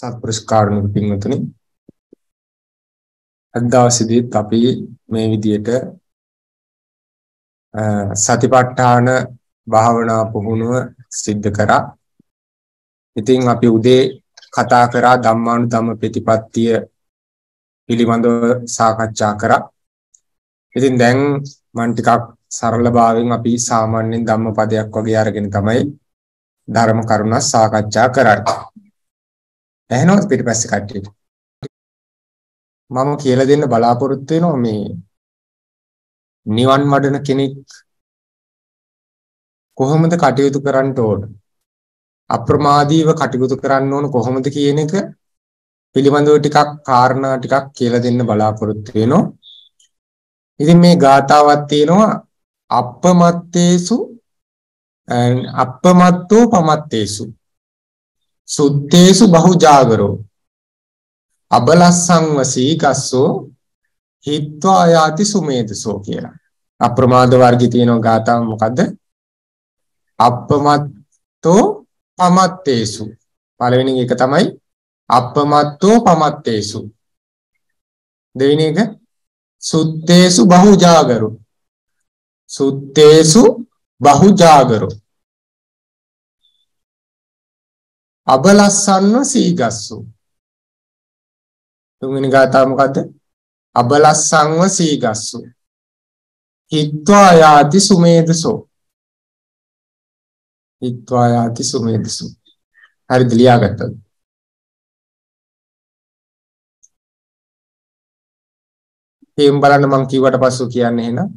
සත්පුරුෂ කාරුණික පින්වතුනි අද දවසේදීත් අපි මේ විදියට සතිපට්ඨාන භාවනා පුහුණුව සිද්ධ කරා. ඉතින් අපි උදේ කතා කරා ධම්මානුධම්ම ප්‍රතිපත්තිය පිළිබඳව සාකච්ඡා කරා. ඉතින් දැන් මම ටිකක් සරල භාවයෙන් අපි සාමාන්‍යයෙන් ධම්මපදයක් වගේ අරගෙන තමයි ධර්ම කරුණ සාකච්ඡා කරන්නේ. ඇහෙනවද පිටිපස්සේ කට්ටියට? මම කියලා දෙන්න බලාපොරොත්තු වෙනවා මේ නිවන් වඩන කෙනෙක් කොහොමද කටයුතු කරන්න ඕන? අප්‍රමාදීව කටයුතු කරන්න ඕන කොහොමද කියන එක පිළිබඳව ටිකක් කාරණා ටිකක් කියලා දෙන්න බලාපොරොත්තු වෙනවා. ඉතින් මේ ගාතාවක් තියෙනවා අප්පමත්තේසු අප්පමත්තෝ පමත්තේසු සුත්තේසු බහුජාගරෝ අබලස්සං වසීකස්සෝ හිත්වා යාති සුමේදසෝ කියලා. අප්‍රමාද වර්ගයේ තියෙන ගාතාව මොකද්ද? අප්පමත්තෝ පමත්තේසු. පළවෙනි එක තමයි අප්පමත්තෝ පමත්තේසු. දෙවෙනි එක සුත්තේසු බහුජාගරෝ. සුත්තේසු බහුජාගරෝ අබලස්සන්ව සීගස්සු. තුන්වෙනි ගාථාව මොකද්ද? අබලස්සන්ව සීගස්සු. හිත්වා යාති සුමේදසෝ. හිත්වා යාති සුමේදසෝ. හරිද? ලියාගත්තද එම් බලන්න මම කිව්වට පස්සෙ කියන්නේ එහෙනම්.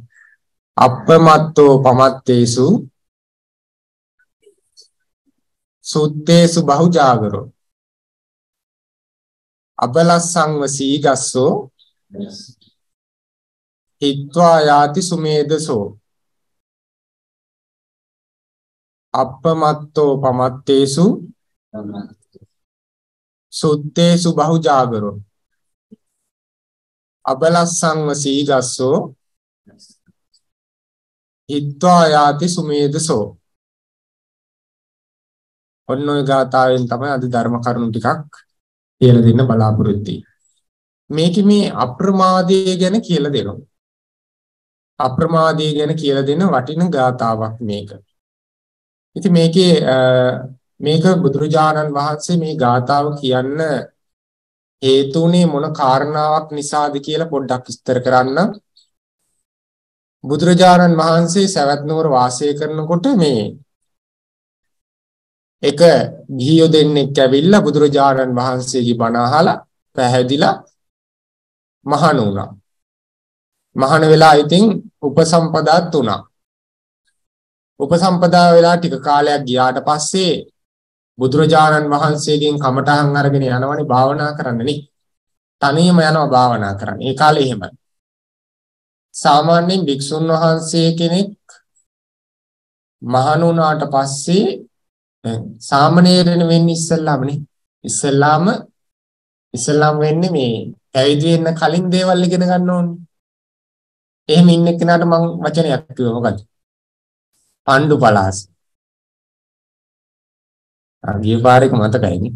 අප්පමත්තෝ පමත්තේසු සුත්තේසු බහුජාගරෝ. අබලස්සංව සීගස්සෝ. හිත්වා යාති සුමේදසෝ. අප්පමත්තෝ පමත්තේසු. සුත්තේසු බහුජාගරෝ. අබලස්සංව සීගස්සෝ. හිත්වා යාති සුමේදසෝ ඔන්න ඔය ගාතාවෙන් තමයි අද ධර්ම කරුණු ටිකක් කියලා දෙන්න බලාපොරොත්තු මේකේ මේ අප්‍රමාදය ගැන කියලා දෙනවා. අප්‍රමාදය ගැන කියලා දෙන වටින ගාතාවක් මේක. ඉතින් මේකේ මේක බුදුරජාණන් වහන්සේ මේ ගාතාව කියන්න හේතුුනේ මොන කාරණාවක් නිසාද කියලා පොඩ්ඩක් විස්තර කරන්න. බුදුරජාණන් වහන්සේ සවැත් නුවර වාසය කරනකොට මේ එක ගිහියෝ දෙන්නෙක් ඇවිල්ලා බුදුරජාණන් වහන්සේගේ බණ අහලා පැහැදිලා මහාන වුණා. මහාන වෙලා ඉතින් උපසම්පදාත් වුණා. උපසම්පදා වෙලා ටික කාලයක් ගියාට පස්සේ බුදුරජාණන් වහන්සේගෙන් කමඨහන් අරගෙන යනවනේ භාවනා කරන්න නේ. තනියම යනවා භාවනා කරන්න. ඒ කාලේ එහෙමයි. සාමාන්‍යයෙන් භික්ෂුන් වහන්සේ කෙනෙක් මහාන වුණාට පස්සේ සාමණේරණ වෙන්නේ ඉස්සල්ලාමනේ. ඉස්සල්ලාම ඉස්සල්ලාම වෙන්නේ මේ පැවිදි වෙන්න කලින් දේවල් ඉගෙන ගන්න ඕනේ. එහෙම ඉන්න කෙනාට මම වචනයක් කිව්වා මොකද්ද? පණ්ඩු පලාස. ගිය පාරේක මතකයිනේ.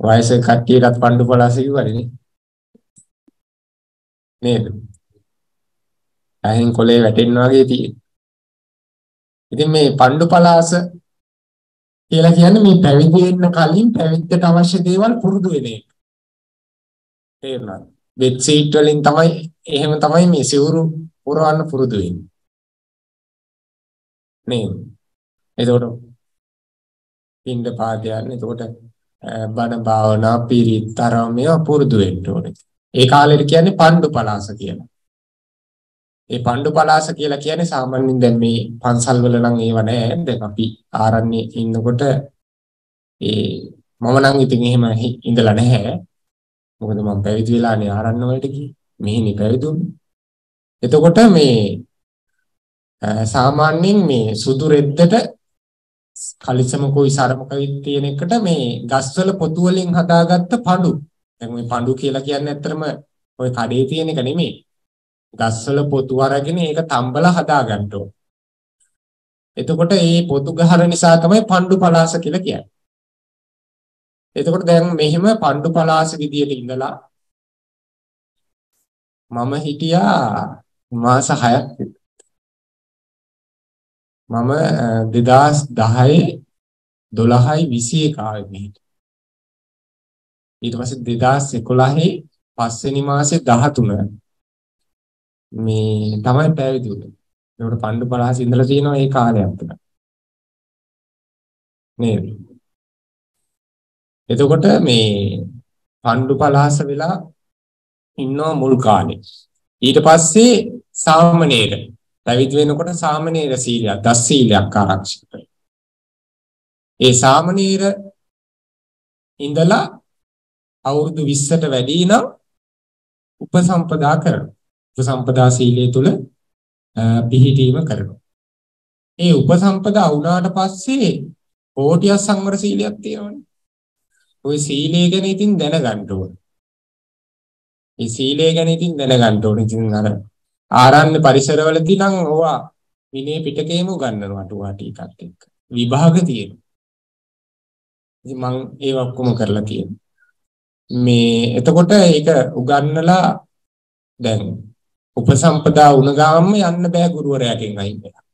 වයසේ කට්ටියටත් පණ්ඩු පලාස කිව්වනේ නේද? ඇහෙන් කොලේ වැටෙන්න වගේ තියෙන්නේ. ඉතින් මේ පණ්ඩු පලාස කියලා කියන්නේ මේ පැවිදි වෙන්න කලින් පැවිද්දට අවශ්‍ය දේවල් පුරුදු වෙන එක. තේරුණාද? බෙඩ් සීට් වලින් තමයි එහෙම තමයි මේ සිවුරු පුරවන්න පුරුදු වෙන්නේ. නේද? එතකොට පින්ඩ පාදයන් එතකොට බණ භාවනා පිරිතරම මේවා පුරුදු වෙන්න ඕනේ. ඒ කාලෙට කියන්නේ පණ්ඩු පලාස කියලා. ඒ පණ්ඩු පලාස කියලා කියන්නේ සාමාන්‍යයෙන් දැන් මේ පන්සල් වල නම් ඒව නැහැ. දැන් අපි ආරණ්‍යයේ ඉන්නකොට ඒ මම නම් ඉතින් එහෙම ඉඳලා නැහැ. මොකද මම පැවිදි වෙලානේ ආරණ්‍ය වලට ගියේ. මෙහෙනේ පැවිදුනේ. එතකොට මේ සාමාන්‍යයෙන් මේ සුදු රෙද්දට කලිසමකුයි සරමකුයි තියෙන එකට මේ ගස්වල පොතු වලින් හදාගත්ත පඳු. දැන් මේ පඳු කියලා කියන්නේ ඇත්තටම ওই කඩේ තියෙන එක නෙමෙයි. ගස්වල පොතු අරගෙන ඒක තම්බලා හදා ගන්න ඕන. එතකොට මේ පොතු ගහන නිසා තමයි පණ්ඩු පලාස කියලා කියන්නේ. එතකොට දැන් මෙහෙම පණ්ඩු පලාස විදියට ඉඳලා මම හිටියා මාස 6ක් විතර. මම 2010 12යි 21 ආවේ මෙහෙට. ඊට පස්සේ 2011 පස්වෙනි මාසේ 13 මේ තමයි පැවිදි වුනේ. ඒකට පණ්ඩු පලාස ඉඳලා තියෙනවා ඒ කාලයක් තුන. නේද? එතකොට මේ පණ්ඩු පලාස වෙලා ඉන්නවා මුල් කාලේ. ඊට පස්සේ සාමණේර පැවිදි වෙනකොට සාමණේර සීලයක් දස් සීලයක් ආරක්ෂා කරනවා. ඒ සාමණේර ඉඳලා අවුරුදු 20ට වැඩි නම් උපසම්පදා කරනවා. උපසම්පදා සීලය තුල පිහිටීම කරනවා. ඒ උපසම්පදා වුණාට පස්සේ කෝටිය සංවර සීලයක් තියෙනවනේ. ওই සීලය ගැන ඉතින් දැනගන්න ඕන. මේ සීලය ගැන ඉතින් දැනගන්න ඕන. ඉතින් අර ආරණ්‍ය පරිසරවලදී නම් ඕවා විනය පිටකේම උගන්වනවා අටුවා ටිකත් එක්ක. විභාග තියෙනවා. ඉතින් මම ඒව ඔක්කොම කරලා තියෙනවා. මේ එතකොට ඒක උගන්නලා දැන් උපසම්පදා වුණ ගාම යන්න බෑ ගුරුවරයාගෙන් අයින් වෙලා.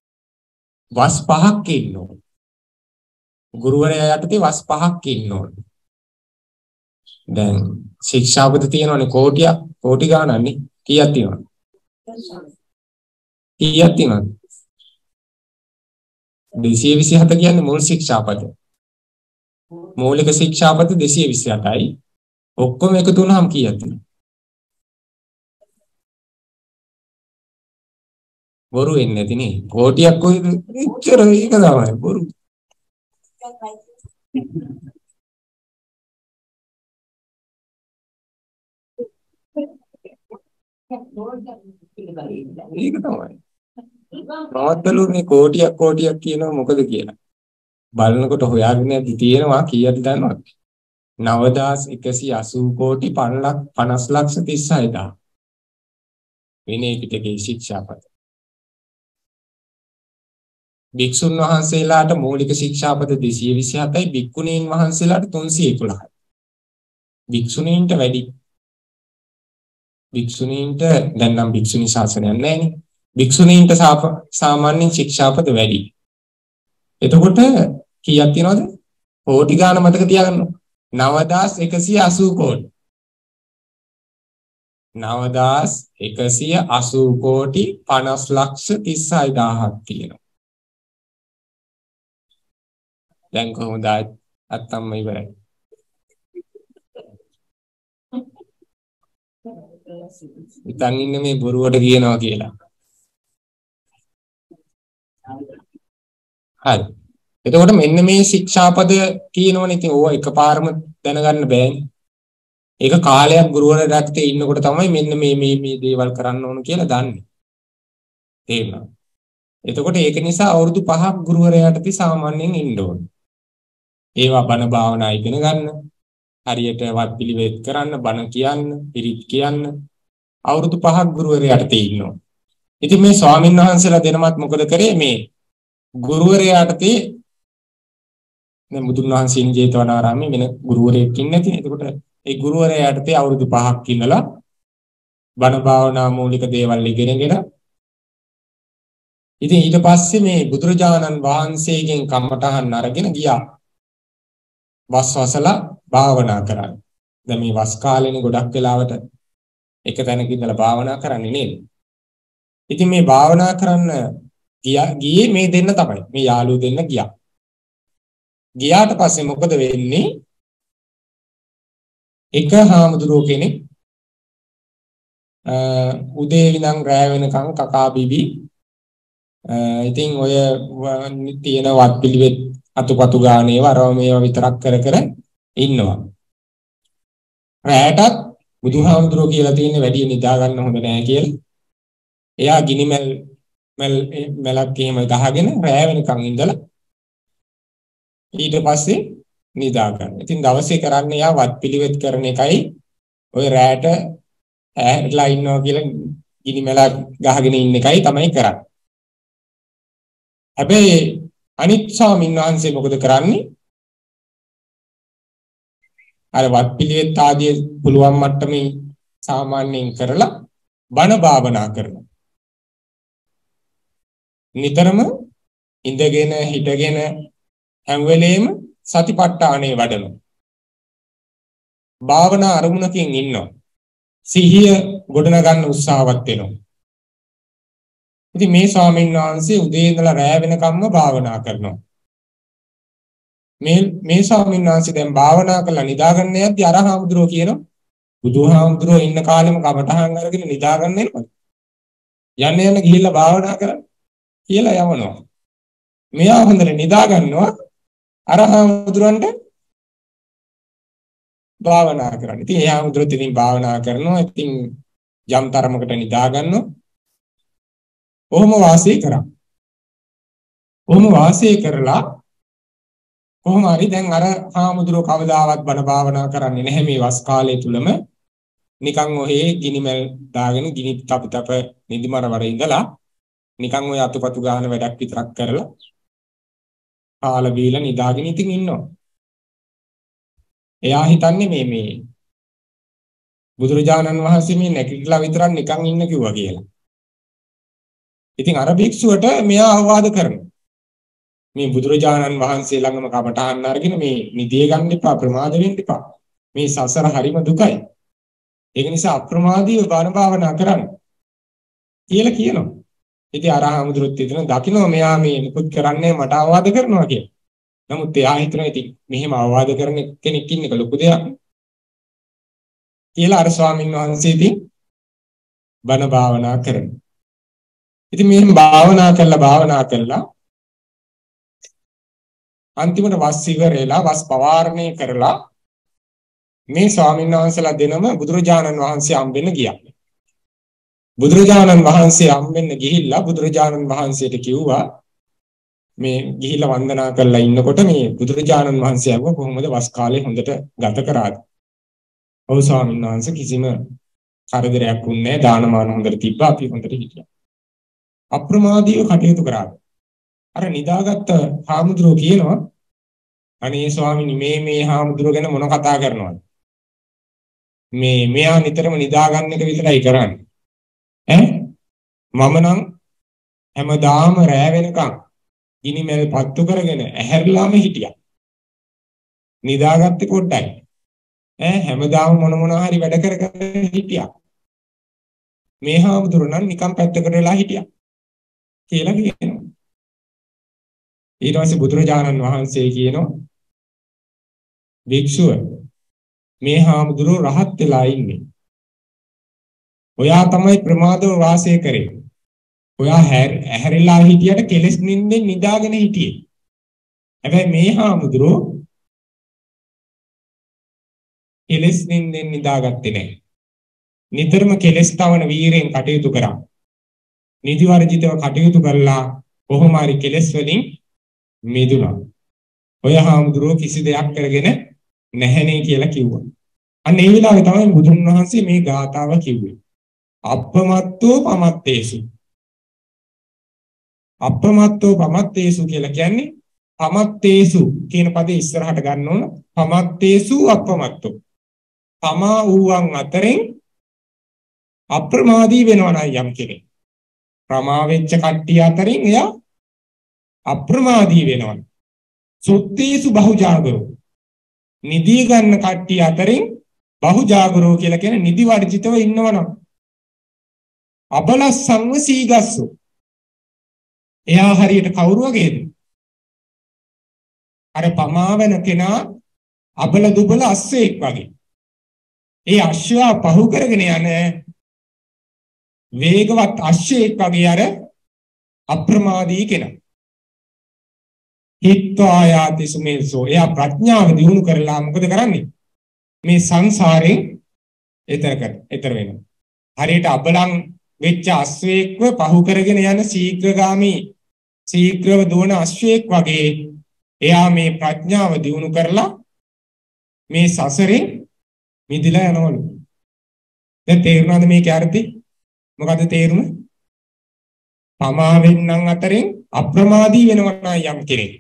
වස් පහක් ඉන්න ඕන. ගුරුවරයා යටතේ වස් පහක් ඉන්න ඕන. දැන් ශික්ෂාපද තියෙනවනේ කෝටියක් කෝටි ගානන්නේ කීයක් තියෙනවද? කීයක් තියෙනවද? 227 කියන්නේ මුල් ශික්ෂාපද. මූලික ශික්ෂාපද 227යි. ඔක්කොම එකතු වුණාම කීයක් තියෙනවද? බොරු වෙන්නේ නැතිනේ. කෝටියක් කොහෙද? එච්චර ඒක තමයි බොරු. ඒක තමයි. නවත්තලු මේ කෝටියක් කෝටියක් කියනවා මොකද කියලා. බලනකොට හොයාගෙන යද්දි තියෙනවා කීයද දන්නවද? 9180 කෝටි 50 ලක්ෂ 36000. විනය පිටකේ ශික්ෂාපද. භික්ෂුන් වහන්සේලාට මූලික ශික්ෂාපද 227යි භික්ඛුණීන් වහන්සේලාට 311යි. භික්ෂුණීන්ට වැඩි. භික්ෂුණීන්ට දැන් නම් භික්ෂුණී ශාසනයක් නැහැනේ. භික්ෂුණීන්ට සාමාන්‍යයෙන් ශික්ෂාපද වැඩි. එතකොට කීයක් තියෙනවද? කෝටි ගාන මතක තියාගන්න. 9180 කෝටි. 9180 කෝටි 50 ලක්ෂ 36000ක් තියෙනවා. දැන් කොහොමද අත්තම්ම ඉවරයි. ඉතින් ඉන්නේ මේ බොරුවට කියනවා කියලා. හරි. එතකොට මෙන්න මේ ශික්ෂාපද කියනවනේ ඉතින් ඕවා එකපාරම දැනගන්න බෑනේ. ඒක කාලයක් ගුරුවරයාට ඉන්නකොට තමයි මෙන්න මේ මේ මේ දේවල් කරන්න ඕන කියලා දන්නේ. තේරුණා. එතකොට ඒක නිසා අවුරුදු 5ක් ගුරුවරයාට සාමාන්‍යයෙන් ඉන්න ඕනේ. ඒවා බණ භාවනා ඉගෙන ගන්න, හරියට වත් පිළිවෙත් කරන්න, බණ කියන්න, පිරිත් කියන්න අවුරුදු 5ක් ගුරුවරයාට තේින්නවා. ඉතින් මේ ස්වාමීන් වහන්සේලා දෙනමත් මොකද කරේ මේ ගුරුවරයාට තේ දැන් බුදුන් වහන්සේ ඉන්නේ ජේතවනාරාමේ වෙන ගුරුවරයෙක් ඉන්නේ නැති. එතකොට ඒ ගුරුවරයාට තේ අවුරුදු 5ක් ඉන්නලා බණ භාවනා මූලික දේවල් ඉගෙනගෙන ඉතින් ඊට පස්සේ මේ බුදුරජාණන් වහන්සේගෙන් කම්මටහන් අරගෙන ගියා. වස් වසලා භාවනා කරන්න. දැන් මේ වස් කාලේනේ ගොඩක් වෙලාවට එක තැනක ඉඳලා භාවනා කරන්නේ නේද? ඉතින් මේ භාවනා කරන්න ගියේ මේ දෙන්න තමයි. මේ යාළුවෝ දෙන්න ගියා. ගියාට පස්සේ මොකද වෙන්නේ? එක හාමුදුරුවෝ කෙනෙක් උදේ ඉඳන් රෑ වෙනකන් කකා බිබි ඉතින් ඔය තියෙන වත් පිළිවෙත් අතුපතු ගානේව අරව මේවා විතරක් කර කර ඉන්නවා. රැයටත් බුදුහාමුදුරුවෝ කියලා තියෙන්නේ වැඩි නිදා ගන්න හොඳ නෑ කියලා. එයා ගිනිමල් මල් මලක් එහෙම ගහගෙන රැය වෙනකන් ඉඳලා ඊට පස්සේ නිදා ගන්න. ඉතින් දවසේ කරන්නේ යා වත් පිළිවෙත් කරන එකයි ඔය රැයට ඇහැරලා ඉන්නවා කියලා ගිනිමල ගහගෙන ඉන්න එකයි තමයි කරන්නේ. හැබැයි අනිත් ස්වාමීන් වහන්සේ මොකද කරන්නේ? අර වත් පිළිවෙත් ආදී පුළුවන් මට්ටමේ සාමාන්‍යයෙන් කරලා බණ භාවනා කරනවා. නිතරම ඉඳගෙන හිටගෙන හැම වෙලේම සතිපට්ඨානේ වඩනවා. භාවනා අරමුණකින් ඉන්නවා. සිහිය ගොඩනගන්න උත්සාහවත් වෙනවා. ඉතින් මේ ස්වාමීන් වහන්සේ උදේ ඉඳලා රෑ වෙනකම්ම භාවනා කරනවා. මේ මේ ස්වාමීන් වහන්සේ දැන් භාවනා කරලා නිදාගන්න යද්දි අරහාමුදුරෝ කියනවා බුදුහාමුදුරෝ ඉන්න කාලෙම කමටහන් අරගෙන නිදාගන්න එනවා. යන්න යන්න ගිහිල්ලා භාවනා කරන්න කියලා යවනවා. මෙයා හොඳට නිදා ගන්නවා අරහාමුදුරන්ට භාවනා කරන්න. ඉතින් එයා හාමුදුරුවෝ ඉතින් භාවනා කරනවා. ඉතින් යම් තරමකට නිදා ගන්නවා. කොහොම වාසය කරා. කොහොම වාසය කරලා කොහොම හරි දැන් අර හාමුදුරුවෝ කවදාවත් බණ භාවනා කරන්නේ නැහැ මේ වස් කාලය තුලම නිකන් ඔහේ ගිනිමල් දාගෙන ගිනි තප තප නිදිමරවර ඉඳලා නිකන් ඔය අතුපතු ගන්න වැඩක් විතරක් කරලා කාලා බීලා නිදාගෙන ඉතින් ඉන්නවා. එයා හිතන්නේ මේ මේ බුදුරජාණන් වහන්සේ මේ නැගිටලා විතරක් නිකන් ඉන්න කිව්වා කියලා. ඉතින් අර භික්ෂුවට මෙයා අවවාද කරනවා. මේ බුදුරජාණන් වහන්සේ ළඟම කමටහන් අරගෙන මේ නිදිය ගන්න එපා ප්‍රමාද වෙන්න එපා. මේ සසර හරිම දුකයි. ඒක නිසා අප්‍රමාදීව බණ භාවනා කරන්න කියලා කියනවා. ඉතින් අරහමුදුරුත් හිතන දකින්න මෙයා මේ මුකුත් කරන්නේ මට අවවාද කරනවා කියලා. නමුත් එයා හිතනවා ඉතින් මෙහෙම අවවාද කරන කෙනෙක් ඉන්නක ලොකු දෙයක්. කියලා අර ස්වාමීන් වහන්සේ ඉතින් බණ භාවනා කරනවා. ඉතින් මෙහෙම භාවනා කරලා භාවනා කරලා අන්තිමට වස් ඉවරලා වස් පවාරණය කරලා මේ ස්වාමීන් වහන්සේලා දෙනම බුදුරජාණන් වහන්සේ හම්බෙන්න ගියා. බුදුරජාණන් වහන්සේ හම්බෙන්න ගිහිල්ලා බුදුරජාණන් වහන්සේට කිව්වා මේ ගිහිල්ලා වන්දනා කරලා ඉන්නකොට මේ බුදුරජාණන් වහන්සේ ආව කොහොමද වස් කාලේ හොඳට ගත කරාද? ඔව් ස්වාමීන් වහන්සේ කිසිම කරදරයක් වුණේ නැහැ දානමාන හොඳට තිබ්බා අපි හොඳට හිටියා. අප්‍රමාදීව කටයුතු කරා. අර නිදාගත්ත හාමුදුරුවෝ කියනවා අනේ ස්වාමීනි මේ මේ හාමුදුරුවෝ ගැන මොන කතා කරනවද? මේ මෙයා නිතරම නිදාගන්න එක විතරයි කරන්නේ. ඈ මම නම් හැමදාම රෑ වෙනකන් ගිනි මැල් පත්තු කරගෙන ඇහැරලාම හිටියා. නිදාගත්තේ පොඩ්ඩයි. ඈ හැමදාම මොන මොන හරි වැඩ කර කර හිටියා. මේ හාමුදුරුවෝ නම් නිකන් පැත්තකට වෙලා හිටියා. කියලා කියනවා. ඊට පස්සේ බුදුරජාණන් වහන්සේ කියනවා භික්ෂුව මේ හාමුදුරුවෝ රහත් වෙලා ඉන්නේ. ඔයා තමයි ප්‍රමාදව වාසය කරේ. ඔයා ඇහැරිලා හිටියට කෙලස් නින්දෙන් නිදාගෙන හිටියේ. හැබැයි මේ හාමුදුරුවෝ කෙලස් නින්දෙන් නිදාගත්තේ නැහැ. නිතරම කෙලස් තවන වීරයෙන් කටයුතු කරා. නිදි වර්ජිතව කටයුතු කරලා කොහොම හරි කෙලස් වලින් මිදුණා. ඔය හාමුදුරුවෝ කිසි දෙයක් කරගෙන නැහැනේ කියලා කිව්වා. අන්න ඒ වෙලාවේ තමයි බුදුන් වහන්සේ මේ ගාථාව කිව්වේ. අප්පමත්තෝ පමත්තේසු. අප්පමත්තෝ පමත්තේසු කියලා කියන්නේ පමත්තේසු කියන පදේ ඉස්සරහට ගන්න ඕන. පමත්තේසු අප්පමත්තෝ. තමා ඌවන් අතරින් අප්‍රමාදී වෙනවා නම් යම් කෙනෙක්. ප්‍රමා වෙච්ච කට්ටිය අතරින් එයා අප්‍රමාදී වෙනවා. සුත්තේසු බහුජාගරෝ. නිදී ගන්න කට්ටිය අතරින් බහුජාගරෝ කියලා කියන නිදි වර්ජිතව ඉන්නවනම් අබලස්සංව සීගස්සු. එයා හරියට කවුරු වගේද? අර පමා වෙන කෙනා අබල දුබල අස්සෙක් වගේ. ඒ අශ්වයා පහු කරගෙන යන වේගවත් අශ්වයෙක් වගේ අර අප්‍රමාදී කෙනා. හිත්වා යාති සුමේසෝ. එයා ප්‍රඥාව දිනු කරලා මොකද කරන්නේ? මේ සංසාරයෙන් එතර කර එතර වෙනවා. හරියට අබලන් වෙච්ච අශ්වයෙක්ව පහු කරගෙන යන ශීඝ්‍රගාමි ශීඝ්‍රව දුවන අශ්වයෙක් වගේ එයා මේ ප්‍රඥාව දිනු කරලා මේ සසරෙන් මිදිලා යනවලු. දැන් තේරුණාද මේකේ අර්ථය? මොකද්ද තේරුම? පමා වෙන්නන් අතරින් අප්‍රමාදී වෙනවා යම් කෙනෙක්.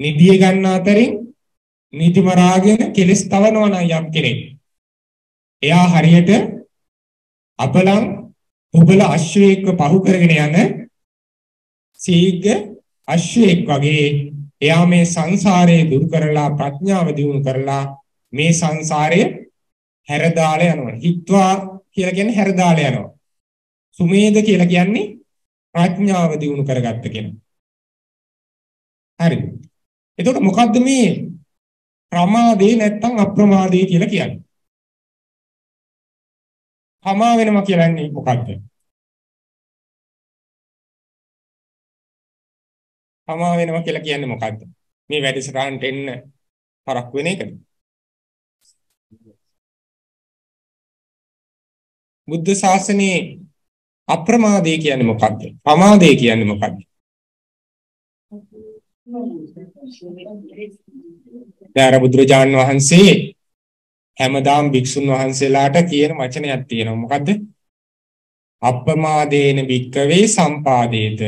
නිදිය ගන්න අතරින් නීති මරාගෙන කෙලස් තවනවා නම් යම් කෙනෙක්. එයා හරියට අපලං උබල අශ්වයෙක්ව පහු කරගෙන යන සීග්ග අශ්වයෙක් වගේ එයා මේ සංසාරේ දුරු කරලා ප්‍රඥාව දියුණු කරලා මේ සංසාරය හැරදාලා යනවා. හිත්වා කියලා කියන්නේ හැරදාලා යනවා. සුමේද කියලා කියන්නේ ප්‍රඥාව දියුණු කරගත්ත කෙනා. හරිද? එතකොට මොකද්ද මේ ප්‍රමාදේ නැත්තම් අප්‍රමාදේ කියලා කියන්නේ? පමා වෙනවා කියන්නේ මොකද්ද? පමා වෙනවා කියලා කියන්නේ මොකද්ද? මේ වැඩසටහනට එන්න පරක් වෙන එකද? බුද්ධ ශාසනයේ අප්‍රමාදේ කියන්නේ මොකද්ද? පමාදේ කියන්නේ මොකද්ද? දාර බුදුරජාන් වහන්සේ හැමදාම භික්ෂුන් වහන්සේලාට කියන වචනයක් තියෙනවා. මොකද්ද? අප්‍රමාදේන භික්කවේ සම්පාදේත.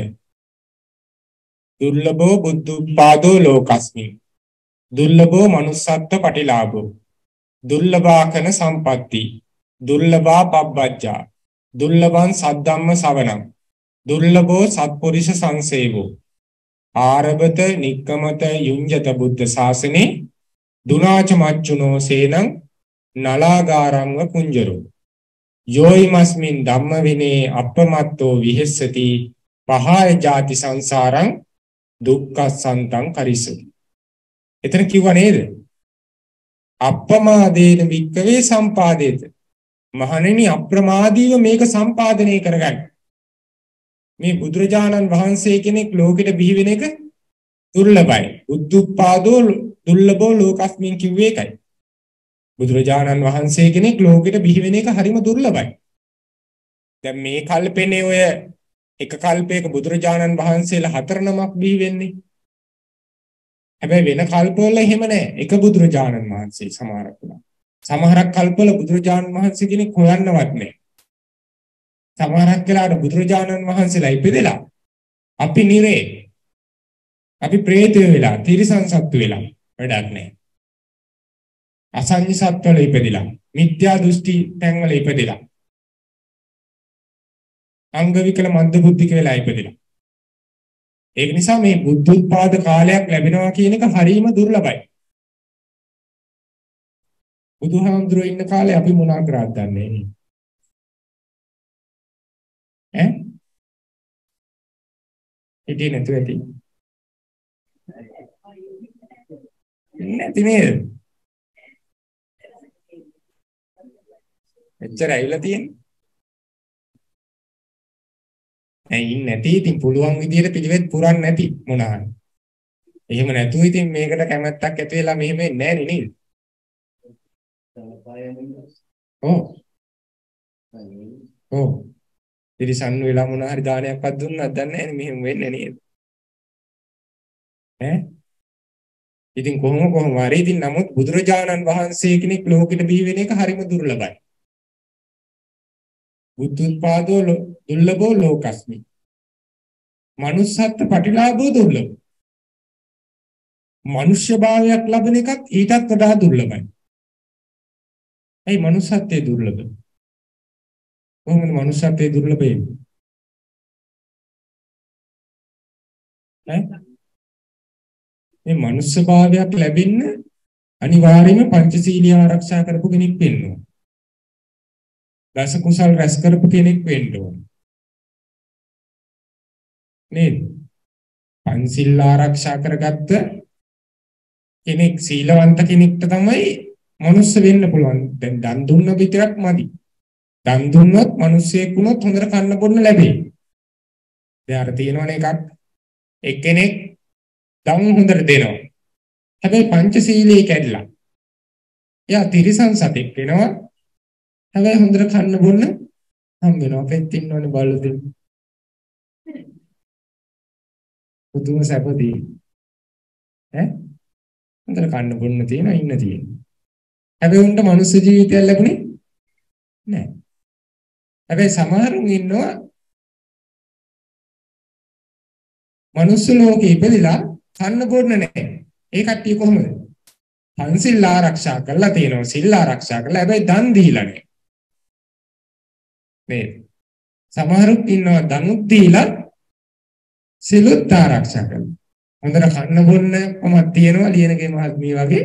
දුර්ලභෝ බුද්ධුපාදෝ ලෝකස්මින්. දුර්ලභෝ manussත්ත්ව පටිලාභෝ. දුර්ලභාකන සම්පatti. දුර්ලභා පබ්බජ්ජා. දුර්ලභං සද්ධම්ම සවණං. දුර්ලභෝ සත්පුරිෂ සංසේවෝ. ආරබත නික්කමත යුඤ්ජත බුද්ධ ශාසනේ දුනාච මච්චුනෝ සේනං නලාගාරංව කුංජරෝ යෝයිමස්මින් ධම්ම විනේ අපමත්තෝ විහෙස්සති පහය ಜಾති සංසාරං දුක්ඛසන්තං කරිසති එතන කිව්වා නේද අප්‍රමාදේන වික්කවේ සම්පාදේත මහණෙනි අප්‍රමාදීව මේක සම්පාදනය කරගන්න මේ බුදුරජාණන් වහන්සේ කෙනෙක් ලෝකෙට බිහි වෙන එක දුර්ලභයි. උද්දුප්පාදෝ දුර්ලභෝ ලෝකස්මින් කිව්වේ ඒකයි. බුදුරජාණන් වහන්සේ කෙනෙක් ලෝකෙට බිහි වෙන එක හරිම දුර්ලභයි. දැන් මේ කල්පෙනේ ඔය එක කල්පයක බුදුරජාණන් වහන්සේලා හතර නමක් බිහි වෙන්නේ. හැබැයි වෙන කල්පවල එහෙම නැහැ. එක බුදුරජාණන් වහන්සේ සමහරක් වුණා. සමහරක් කල්පවල බුදුරජාණන් වහන්සේ කෙනෙක් හොයන්නවත් නැහැ. සමහරක් වෙලාවට බුදුරජාණන් වහන්සේලා ඉපදෙලා අපි නිරේ අපි പ്രേතය වෙලා තිරිසන් සත්තු වෙලා වැඩක් නැහැ. අසංඤ සත්වල ඉපදිලා මිත්‍යා දෘෂ්ටි තැන්වල ඉපදිලා අංග විකල මන්ද බුද්ධික වෙලා ඉපදිලා ඒක නිසා මේ බුද්ධෝත්පාද කාලයක් ලැබෙනවා කියන එක හරීම දුර්ලභයි. බුදුහාමුදුරුවෝ ඉන්න කාලේ අපි මොනවා කරාද දන්නේ නැහැ. ඈ? හිටියේ නැතුව ඇති. නැති නේද? එච්චර ඇවිල්ලා තියෙන්නේ. ඇයි ඉන්නේ නැති. ඉතින් පුළුවන් විදියට පිළිවෙත් පුරන්නේ නැති මොනවාරි එහෙම නැතුව ඉතින් මේකට කැමැත්තක් ඇති වෙලා මෙහෙම වෙන්නේ නැහැ නේද? ඔව්. ඔව්. තිරිසන් වෙලා මොන හරි දානයක්වත් දුන්නත් දන්නේ නැහැ මෙහෙම වෙන්නේ නේද? ඈ? ඉතින් කොහොම කොහොම හරි. ඉතින් නමුත් බුදුරජාණන් වහන්සේ කෙනෙක් ලෝකෙට බිහි වෙන එක හරිම දුර්ලභයි. බුද්ධෝත්පාදෝ දුර්ලභෝ ලෝකස්මි. manussත්ත්ව පටිලාභෝ දුර්ලභ. මනුෂ්‍ය භාවයක් ලබන එකත් ඊටත් වඩා දුර්ලභයි. ඇයි manussත්වයේ දුර්ලභ? කොහොමද මනුෂ්‍යත්වයේ දුර්ලභ වෙන්නේ? ඈ මේ මනුෂ්‍ය භාවයක් ලැබෙන්න අනිවාර්යයෙන්ම පංචශීලී ආරක්ෂා කරපු කෙනෙක් වෙන්න ඕන. දස කුසල් රැස් කරපු කෙනෙක් වෙන්න ඕන. නේද? පංචශීල ආරක්ෂා කරගත්ත කෙනෙක් සීලවන්ත කෙනෙක්ට තමයි මනුස්ස වෙන්න පුළුවන්. දැන් දන් දුන්න විතරක් මදි. දන් දුන්නොත් මිනිස්සෙක් වුණොත් හොඳට කන්න බොන්න ලැබේ. දැන් අර තියෙනවනේ එකක් එක්කෙනෙක් දන් හොඳට දෙනවා. හැබැයි පංචශීලයේ කැඩලා. එයා තිරිසන් සතෙක් වෙනවා. හැබැයි හොඳට කන්න බොන්න හම් වෙනවා. පෙත් ඉන්නවනේ බලු දෙන්න. පුදුම සැපදී. ඈ හොඳට කන්න බොන්න තියෙන ඉන්න තියෙන. හැබැයි උන්ට මනුස්ස ජීවිතයක් ලැබුණේ නෑ. හැබැයි සමහරුන් ඉන්නවා මනුස්ස ලෝකේ ඉපදිලා කන්න බොන්න නෑ. ඒ කට්ටිය කොහොමද? පන්සිල් ආරක්ෂා කරලා තියෙනවා. සිල් ආරක්ෂා කරලා හැබැයි දන් දීලා නෑ. මේ සමහරුත් ඉන්නවා දනුත් දීලා සිලුත් ආරක්ෂා කරනවා. හොඳට කන්න බොන්න කොහොමද තියෙනවා ලියනගේ මහත්මිය වගේ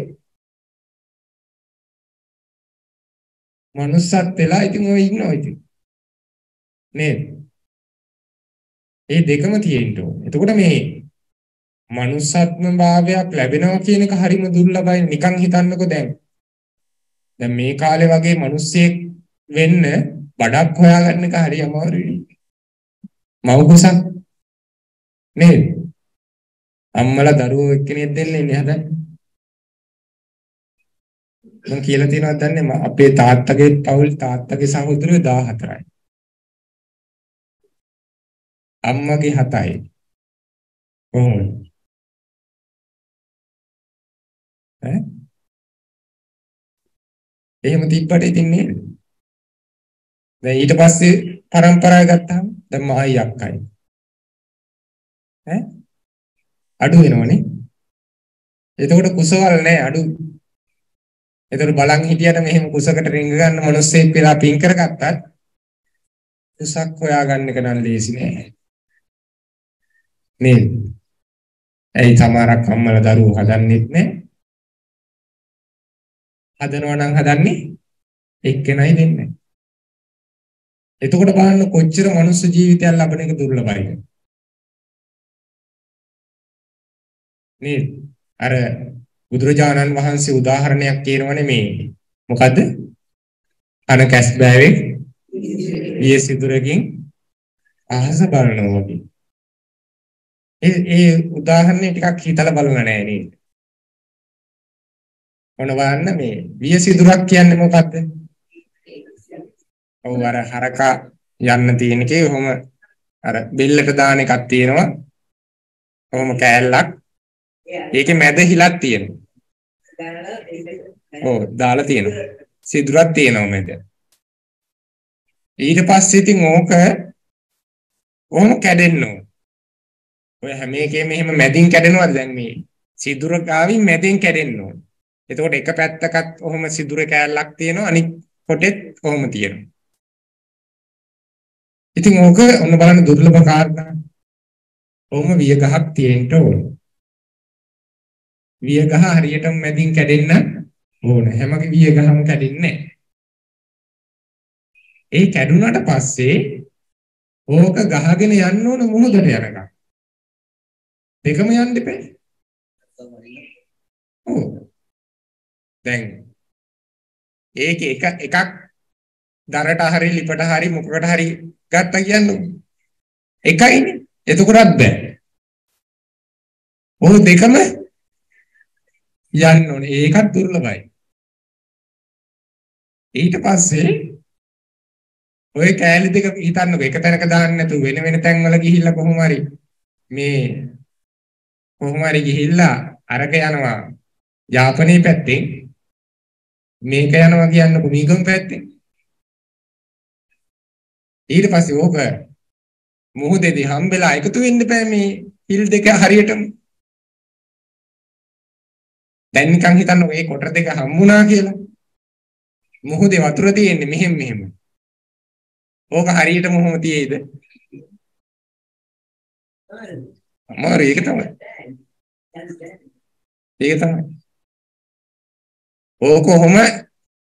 මනුස්සත් වෙලා ඉතින් ඔය ඉන්නවා ඉතින්. නේද? ඒ දෙකම තියෙන්න ඕනේ. එතකොට මේ manussත්ම භාවයක් ලැබෙනවා කියන එක හරිම දුර්ලභයි. නිකන් හිතන්නකෝ දැන්. දැන් මේ කාලේ වගේ මිනිස්සෙක් වෙන්න බඩක් හොයාගන්න එක හරි අමාරුයි. මව්කුසක් නේද? අම්මලා දරුවෝ එක්කෙනෙක් දෙන්නේ නේ හදන්නේ. මම කියලා තියෙනවද දන්නේ අපේ තාත්තගේ පවුල් තාත්තගේ සහෝදරයෝ 14යි. අම්මගේ 7යි. කොහොමද? ඈ? එහෙම තිබ්බට ඉතින් නේද? දැන් ඊට පස්සේ પરම්පරාව ගත්තාම දැන් මායි අක්කයි. ඈ? අඩු වෙනවනේ. එතකොට කුසවල් නැහැ අඩු. එතකොට බලන් හිටියට මෙහෙම කුසකට රිංග ගන්න මිනිස්සෙක් වෙලා පින් කරගත්තත් කුසක් හොයාගන්න එක නම් ලේසි නෑ. නේද? ඇයි සමහරක් අම්මලා දරුවෝ හදන්නෙත් නෑ. හදනවා නම් හදන්නේ එක්කෙනයි දෙන්නේ. එතකොට බලන්න කොච්චර මනුස්ස ජීවිතයක් ලබන එක දුර්ලභයි. නේද? අර බුදුරජාණන් වහන්සේ උදාහරණයක් කියනවනේ මේ මොකද්ද? අන කැස් බෑවේ විය සිදුරකින් අහස බලනවා වගේ. ඒ ඒ උදාහරණේ ටිකක් හිතලා බලන්න නෑ නේද? ඔන්න බලන්න මේ විය සිදුරක් කියන්නේ මොකද්ද? ඔව් අර හරකා යන්න තියෙන එකේ ඔහොම අර බෙල්ලට දාන එකක් තියෙනවා. ඔහොම කෑල්ලක්. ඒකේ මැද හිලක් තියෙනවා. ඔව් දාලා තියෙනවා. සිදුරක් තියෙනවා මැද. ඊට පස්සේ ඉතින් ඕක ඔහොම කැඩෙන්න. ඔය හැම එකේම එහෙම මැදින් කැඩෙනවද දැන් මේ සිදුර ගාවින් මැදින් කැඩෙන්න ඕන. එතකොට එක පැත්තකත් ඔහොම සිදුර කෑල්ලක් තියෙනවා අනිත් කොටෙත් ඔහොම තියෙනවා. ඉතින් ඕක ඔන්න බලන්න දුර්ලභ කාරණා. ඔහොම විය ගහක් තියෙන්න ඕන. විය ගහ හරියටම මැදින් කැඩෙන්න ඕන. හැම විය ගහම කැඩෙන්නේ ඒ කැඩුනට පස්සේ ඕක ගහගෙන යන්න ඕන මුහුදට යනකම්. දෙකම යන්න එපා. ඔව්. දැන් ඒක එක එකක් දරට හරි ලිපට හරි මොකකට හරි ගත්තා කියන්නේ එකයිනේ. එතකොටත් බෑ. ඔය දෙකම යන්න ඕනේ. ඒකත් දුර්ලභයි. ඊට පස්සේ ඔය කෑලි දෙක හිතන්නකෝ එක තැනක දාන්න නැතුව වෙන වෙන තැන්වල ගිහිල්ලා කොහොම හරි මේ කොහොම හරි ගිහිල්ලා අරක යනවා යාපනයේ පැත්තෙන් මේක යනවා කියන්නකො මීගම් පැත්තෙන් ඊට පස්සේ ඕක මුහුදේදී හම්බෙලා එකතු වෙන්න බෑ මේ හිල් දෙක හරියටම දැන් නිකන් හිතන්න ඔය කොට දෙක හම්බුණා කියලා. මුහුදේ වතුර තියෙන්නේ මෙහෙම මෙහෙම. ඕක හරියටම කොහොම තියේද? අමාරු ඒක තමයි. ඒක තමයි. ඕක කොහොම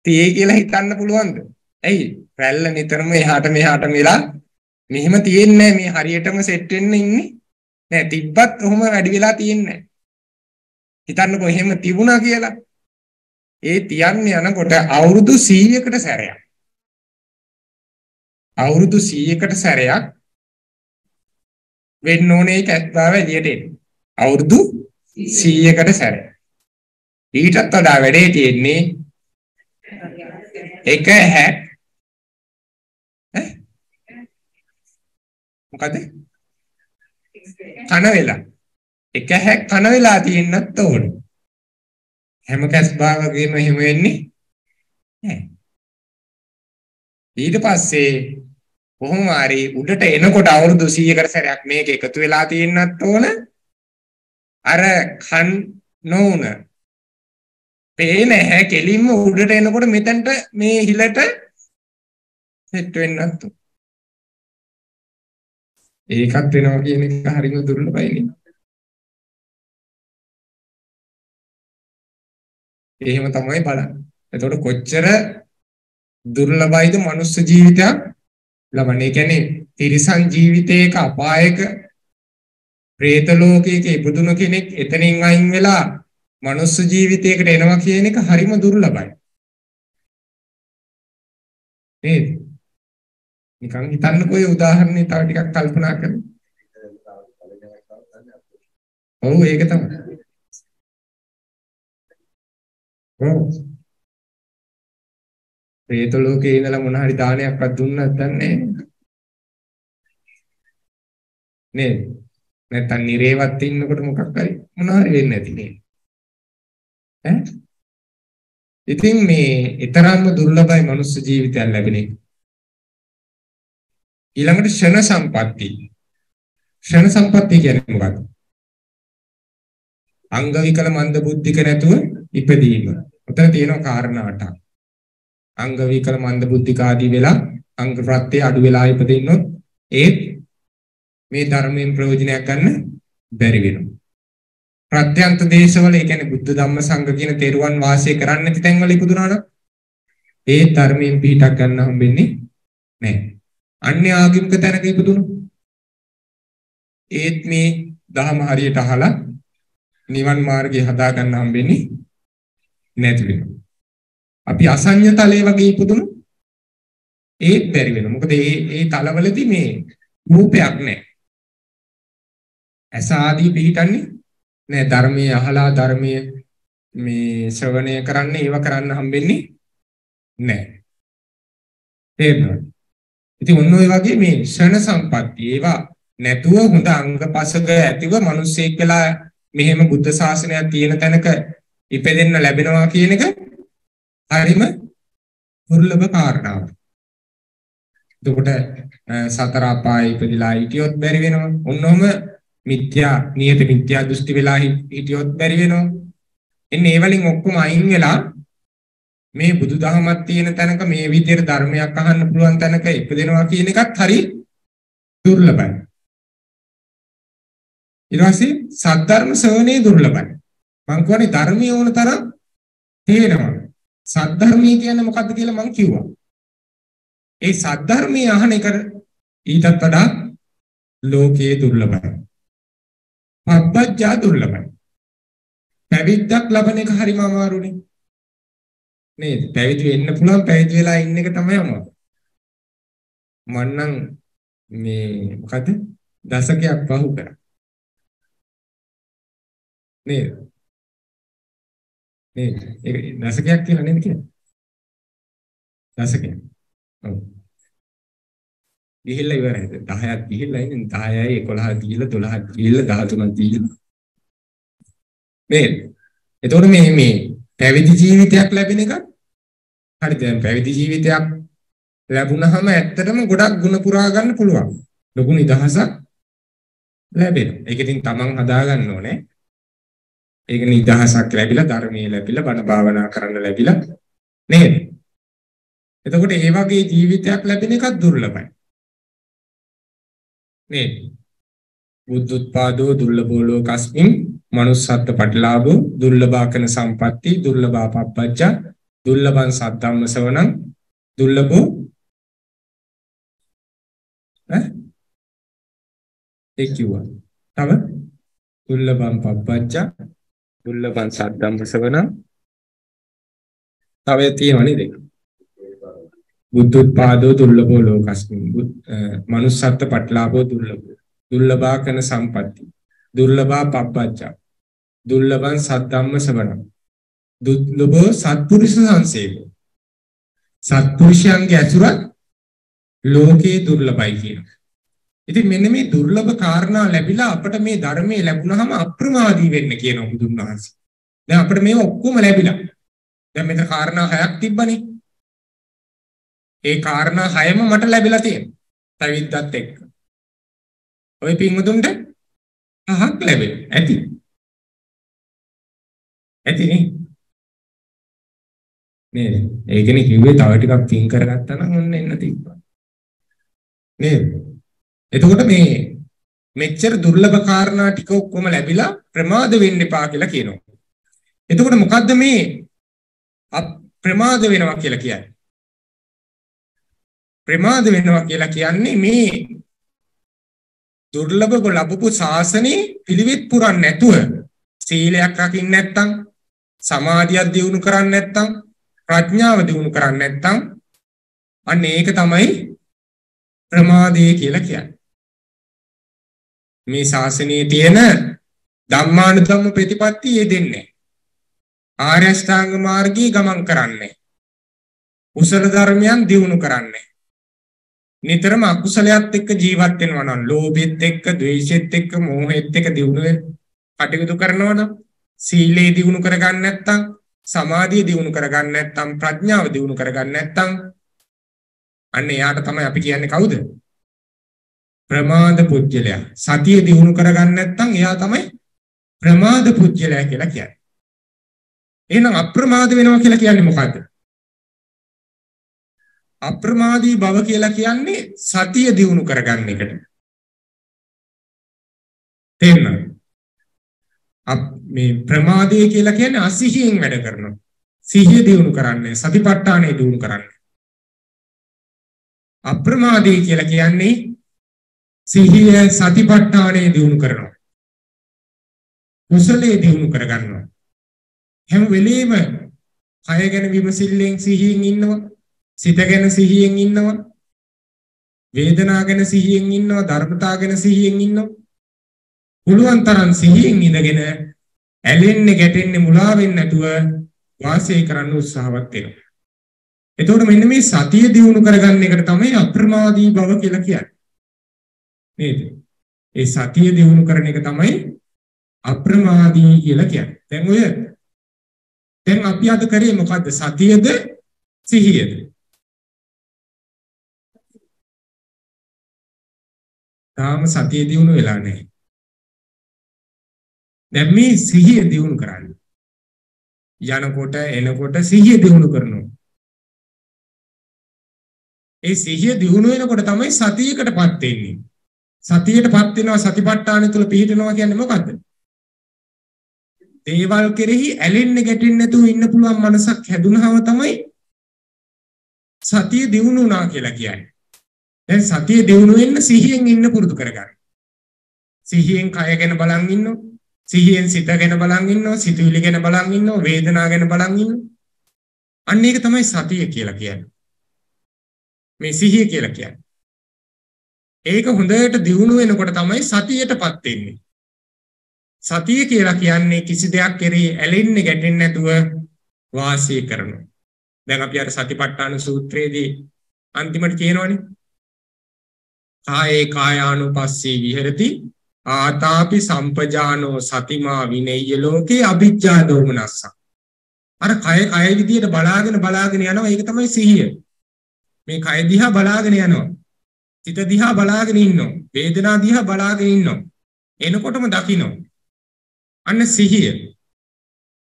තියේ කියලා හිතන්න පුළුවන්ද? ඇයි? රැල්ල නිතරම එහාට මෙහාට වෙලා මෙහෙම තියෙන්නේ මේ හරියටම සෙට් වෙන්න ඉන්නේ. නෑ තිබ්බත් ඔහොම වැඩි වෙලා තියෙන්නේ හිතන්නකෝ එහෙම තිබුණා කියලා. ඒ තියන්නේ යනකොට අවුරුදු 100කට සැරයක්. අවුරුදු 100කට සැරයක් වෙන්න ඕනේ කැත්තාව එළියට එන්න. අවුරුදු 100කට සැරයක්. ඊටත් වඩා වැඩේ තියෙන්නේ එක හැක් මොකද කන වෙලා. එක හැක් කන වෙලා තියෙන්නත් ඕන හැම කැස්බා වගේම එහෙම වෙන්නේ නැහැ ඊට පස්සේ කොහොම හරි උඩට එනකොට අවුරුදු 100කට සැරයක් මේක එකතු වෙලා තියෙන්නත් ඕන. අර කන් නොඋන. පේන හැ කෙලින්ම උඩට එනකොට මෙතනට මේ හිලට සෙට් වෙන්නත් ඕන. ඒකත් වෙනවා කියන එක හරිම දුර්ලභයි නේ. එහෙම තමයි බලන්නේ. එතකොට කොච්චර දුර්ලභයිද මනුස්ස ජීවිතයක් ලබන්නේ. ඒ කියන්නේ තිරිසන් ජීවිතයක අපායක പ്രേත ලෝකයක ඉපදුන කෙනෙක් එතනින් අයින් වෙලා මනුස්ස ජීවිතයකට එනවා කියන එක හරිම දුර්ලභයි. නේද? නිකන් හිතන්නකෝ ඒ උදාහරණේ තව ටිකක් කල්පනා කරන්න. ඔව් ඒක තමයි. ඔව්. പ്രേත ලෝකේ ඉඳලා මොන හරි දානයක්වත් දුන්නත් දන්නේ නේද? නැත්තම් නිරේවත් ඉන්නකොට මොකක් හරි මොන හරි වෙන්නේ නැති නේද? ඈ? ඉතින් මේ ඊතරම්ම දුර්ලභයි මනුස්ස ජීවිතයක් ලැබෙන එක. ඊළඟට ෂණ සම්පatti. ෂණ සම්පatti කියන්නේ මොකක්ද? අංග විකල මන්ද බුද්ධික නැතුව ඉපදීම. උතන තියෙනවා කාරණා අටක්. අංග විකල මන්ද බුද්ධික ආදී වෙලා අංග ප්‍රත්‍ය අඩු වෙලා ඉපදින්නොත් ඒත් මේ ධර්මයෙන් ප්‍රයෝජනයක් ගන්න බැරි වෙනවා. ප්‍රත්‍යන්ත දේශවල ඒ කියන්නේ බුද්ධ ධම්ම සංඝ කියන තෙරුවන් වාසය කරන්නේ නැති තැන්වල ඉපදුනා නම් ඒ ධර්මයෙන් පිටක් ගන්න හම්බෙන්නේ නැහැ. අන්‍ය ආගමික තැනක ඉපදුණු ඒත් මේ දහම හරියට අහලා නිවන් මාර්ගය හදා ගන්න හම්බෙන්නේ නැති වෙනවා. අපි අසඤ්ඤ තලයේ වගේ ඉපදුණු ඒත් බැරි වෙනවා. මොකද මේ මේ තලවලදී මේ රූපයක් නැහැ. ඇස ආදී පිළිටන්නේ නෑ ධර්මයේ අහලා ධර්මයේ මේ ශ්‍රවණය කරන්න ඒව කරන්න හම්බෙන්නේ නෑ. තේරෙනවද? ඉතින් ඔන්න ඔය වගේ මේ ෂණ සම්පatti ඒවා නැතුව හොඳ අංගපසක ඇතිව මිනිස්සෙක් වෙලා මෙහෙම බුද්ධ ශාසනයක් තියෙන තැනක ඉපදෙන්න ලැබෙනවා කියන එක හරිම දුර්ලභ කාරණාවක්. එතකොට සතර අපාය ඉපදිලා හිටියොත් බැරි වෙනවා. ඔන්නෝම මිත්‍යා නියත මිත්‍යා දෘෂ්ටි වෙලා හිටියොත් බැරි වෙනවා. එන්නේ ඒ වලින් ඔක්කොම අයින් වෙලා මේ බුදුදහමක් තියෙන තැනක මේ විදිහට ධර්මයක් අහන්න පුළුවන් තැනක ඉපදෙනවා කියන එකත් හරි දුර්ලභයි. ඊට පස්සේ සද්ධර්ම ශ්‍රවණේ දුර්ලභයි. මං කියන්නේ ධර්මයේ ඕන තරම් තේරෙනවා. සද්ධර්මයේ කියන්නේ මොකද්ද කියලා මං කිව්වා. ඒ සද්ධර්මයේ අහන එක ඊටත් වඩා ලෝකයේ දුර්ලභයි. පබ්බජ්ජා දුර්ලභයි. පැවිද්දක් ලබන එක හරිම අමාරුනේ. නේද? පැවිදි වෙන්න පුළුවන් පැවිදි වෙලා ඉන්න එක තමයි අමාරු. මන්නම් මේ මොකද? දශකයක් පහු කරා. නේද? නේද? ඒක දශකයක් කියලා නේද කියන්නේ? දශකයක්. ඔව්. ගිහිල්ලා ඉවරයි. 10ක් ගිහිල්ලා ඉන්නේ 10යි 11 ගිහිල්ලා 12ක් ගිහිල්ලා 13ක් ගිහිල්ලා. නේද? එතකොට මේ මේ පැවිදි ජීවිතයක් ලැබෙන එක හරි දැන් පැවිදි ජීවිතයක් ලැබුණාම ඇත්තටම ගොඩක් ಗುಣ පුරා ගන්න පුළුවන්. ලොකු නිදහසක් ලැබෙනවා. ඒක ඉතින් තමන් හදා ගන්න ඕනේ. ඒක නිදහසක් ලැබිලා ධර්මයේ ලැබිලා බණ භාවනා කරන්න ලැබිලා නේද? එතකොට ඒ වගේ ජීවිතයක් ලැබෙන එකත් දුර්ලභයි. නේද? බුද්ධෝත්පාදෝ දුර්ලභෝ ලෝකස්මින් manussත්ත්ව පටිලාභෝ දුර්ලභාකන සම්පatti දුර්ලභා පබ්බජ්ජා දුර්ලභං සද්ධම්ම සවණං දුර්ලභෝ ඈ ඒ කිව්වා තව දුර්ලභං පබ්බජ්ජා දුර්ලභං සද්ධම්ම සවණං තව තියෙනවා නේද? බුද්ධෝත්පාදෝ දුර්ලභෝ ලෝකස්මින්. manussත්ත්ව පටලාභෝ දුර්ලභෝ. දුර්ලභා කන සම්පatti. දුර්ලභා පබ්බච්චා දුර්ලභං සද්ධම්ම ශ්‍රවණං දුර්ලභෝ සත්පුරුෂ සංසේවෝ. සත්පුරුෂයන්ගේ ඇසුරත් ලෝකේ දුර්ලභයි කියනවා. ඉතින් මෙන්න මේ දුර්ලභ කාරණා ලැබිලා අපට මේ ධර්මයේ ලැබුණාම අප්‍රමාදී වෙන්න කියනවා බුදුන් වහන්සේ. දැන් අපිට මේ ඔක්කොම ලැබිලා. දැන් මෙතන කාරණා හයක් තිබ්බනේ. ඒ කාරණා හයම මට ලැබිලා තියෙනවා. පැවිද්දත් එක්ක. ඔය පින්වතුන්ට පහක් ලැබෙන. ඇති. ඇතිනේ. නේද? ඒකනේ කිව්වේ තව ටිකක් පින් කරගත්තා නම් ඔන්න එන්න තිබ්බා. නේද? එතකොට මේ මෙච්චර දුර්ලභ කාරණා ටික ඔක්කොම ලැබිලා ප්‍රමාද වෙන්න එපා කියලා කියනවා. එතකොට මොකද්ද මේ ප්‍රමාද වෙනවා කියලා කියන්නේ? ප්‍රමාද වෙනවා කියලා කියන්නේ මේ දුර්ලභව ලැබපු ශාසනේ පිළිවෙත් පුරන්නේ නැතුව සීලයක් රකින්න නැත්නම් සමාධියක් දියුණු කරන්නේ නැත්නම් ප්‍රඥාව දියුණු කරන්නේ නැත්නම් අන්න ඒක තමයි ප්‍රමාදය කියලා කියන්නේ. මේ ශාසනයේ තියෙන ධම්මානුධම්ම ප්‍රතිපත්තිය යෙදෙන්නේ ආර්ය අෂ්ටාංග මාර්ගයේ ගමන් කරන්නේ. කුසල ධර්මයන් දියුණු කරන්නේ. නිතරම අකුසලයක් එක්ක ජීවත් වෙනවා නම් ලෝභෙත් එක්ක, ද්වේෂෙත් එක්ක, මෝහෙත් එක්ක දියුණු කටයුතු කරනවා නම් සීලේ දියුණු කරගන්න නැත්නම්, සමාධිය දියුණු කරගන්න නැත්නම්, ප්‍රඥාව දියුණු කරගන්න නැත්නම් අන්න එයාට තමයි අපි කියන්නේ කවුද? ප්‍රමාද පුජ්‍යලයා. සතිය දියුණු කරගන්න නැත්නම් එයා තමයි ප්‍රමාද පුජ්‍යලයා කියලා කියන්නේ. එහෙනම් අප්‍රමාද වෙනවා කියලා කියන්නේ මොකද්ද? අප්‍රමාදී බව කියලා කියන්නේ සතිය දියුණු කරගන්න එකට. තේරෙනවද? මේ ප්‍රමාදය කියලා කියන්නේ අසිහියෙන් වැඩ කරනවා. සිහිය දියුණු කරන්නේ සතිපට්ඨානය දියුණු කරන්නේ. අප්‍රමාදී කියලා කියන්නේ සිහිය සතිපට්ඨානය දියුණු කරනවා. කුසලයේ දියුණු කරගන්නවා. හැම වෙලෙම කය ගැන විමසිල්ලෙන් සිහියෙන් ඉන්නවා. සිත ගැන සිහියෙන් ඉන්නවා. වේදනා ගැන සිහියෙන් ඉන්නවා, ධර්මතා ගැන සිහියෙන් ඉන්නවා. පුළුවන් තරම් සිහියෙන් ඉඳගෙන ඇලෙන්නේ ගැටෙන්නේ මුලා වෙන්නේ නැතුව වාසය කරන්න උත්සාහවත් වෙනවා. එතකොට මෙන්න මේ සතිය දියුණු කරගන්න එකට තමයි අප්‍රමාදී බව කියලා කියන්නේ. නේද? ඒ සතිය දියුණු කරන එක තමයි අප්‍රමාදී කියලා කියන්නේ. දැන් ඔය දැන් අපි අද කරේ මොකද්ද? සතියද සිහියද? තාම සතිය දිනු වෙලා නැහැ. දැන් මේ සිහිය දිනු කරන්න. යනකොට එනකොට සිහිය දිනු කරනවා. ඒ සිහිය දිනු වෙනකොට තමයි සතියකටපත් වෙන්නේ. සතියටපත් වෙනවා සතිපට්ඨාන තුල පිහිටනවා කියන්නේ මොකද්ද? දේවල් කෙරෙහි ඇලෙන්න ගැටෙන්න නැතුව ඉන්න පුළුවන් මනසක් හැදුනහම තමයි සතිය දිනු වුණා කියලා කියන්නේ. දැන් සතිය දිනු වෙන්න සිහියෙන් ඉන්න පුරුදු කරගන්න. සිහියෙන් කය ගැන බලන් ඉන්නවා. සිහියෙන් සිත ගැන බලන් ඉන්නවා. සිතුවිලි ගැන බලන් ඉන්නවා. වේදනා ගැන බලන් ඉන්නවා. අන්න ඒක තමයි සතිය කියලා කියන්නේ. මේ සිහිය කියලා කියන්නේ. ඒක හොඳට දියුණු වෙනකොට තමයි සතියටපත් වෙන්නේ. සතිය කියලා කියන්නේ කිසි දෙයක් කෙරෙහි ඇලෙන්නේ ගැටෙන්නේ නැතුව වාසය කරනවා. දැන් අපි අර සතිපට්ඨාන සූත්‍රයේදී අන්තිමට කියනවනේ. කායේ කායානුපස්සී විහෙරති. ආතාපි සම්පජානෝ සතිමා විනෙය්‍ය ලෝකේ අභිජ්ජා දෝමනස්ස. අර කය කය විදියට බලාගෙන බලාගෙන යනවා. ඒක තමයි සිහිය. මේ කය දිහා බලාගෙන යනවා. සිත දිහා බලාගෙන ඉන්නවා වේදනා දිහා බලාගෙන ඉන්නවා එනකොටම දකින්න අන්න සිහිය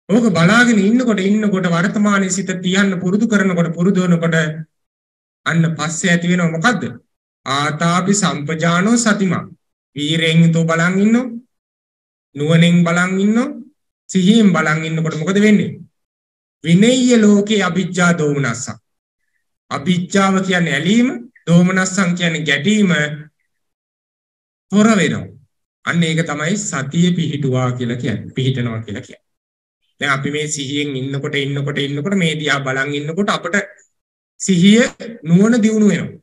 ඕක බලාගෙන ඉන්නකොට ඉන්නකොට වර්තමානයේ සිත තියන්න පුරුදු කරනකොට පුරුදු වෙනකොට අන්න පස්සේ ඇති වෙනව මොකද්ද ආතාපි සම්පජානෝ සතිමා. වීරයෙන් යුතුව බලන් ඉන්නෝ. නුවණෙන් බලන් ඉන්නෝ. සිහියෙන් බලන් ඉන්නකොට මොකද වෙන්නේ? විනය්‍ය ලෝකේ අභිජ්ජා දෝමනස්ස. අභිජ්ජාව කියන්නේ ඇලීම, දෝමනස්සං කියන්නේ ගැටීම තොර වෙනවා. අන්න ඒක තමයි සතිය පිහිටුවා කියලා කියන්නේ. පිහිටනවා කියලා කියන්නේ. දැන් අපි මේ සිහියෙන් ඉන්නකොට ඉන්නකොට ඉන්නකොට මේ දිහා බලන් ඉන්නකොට අපට සිහිය නුවණ දියුණු වෙනවා.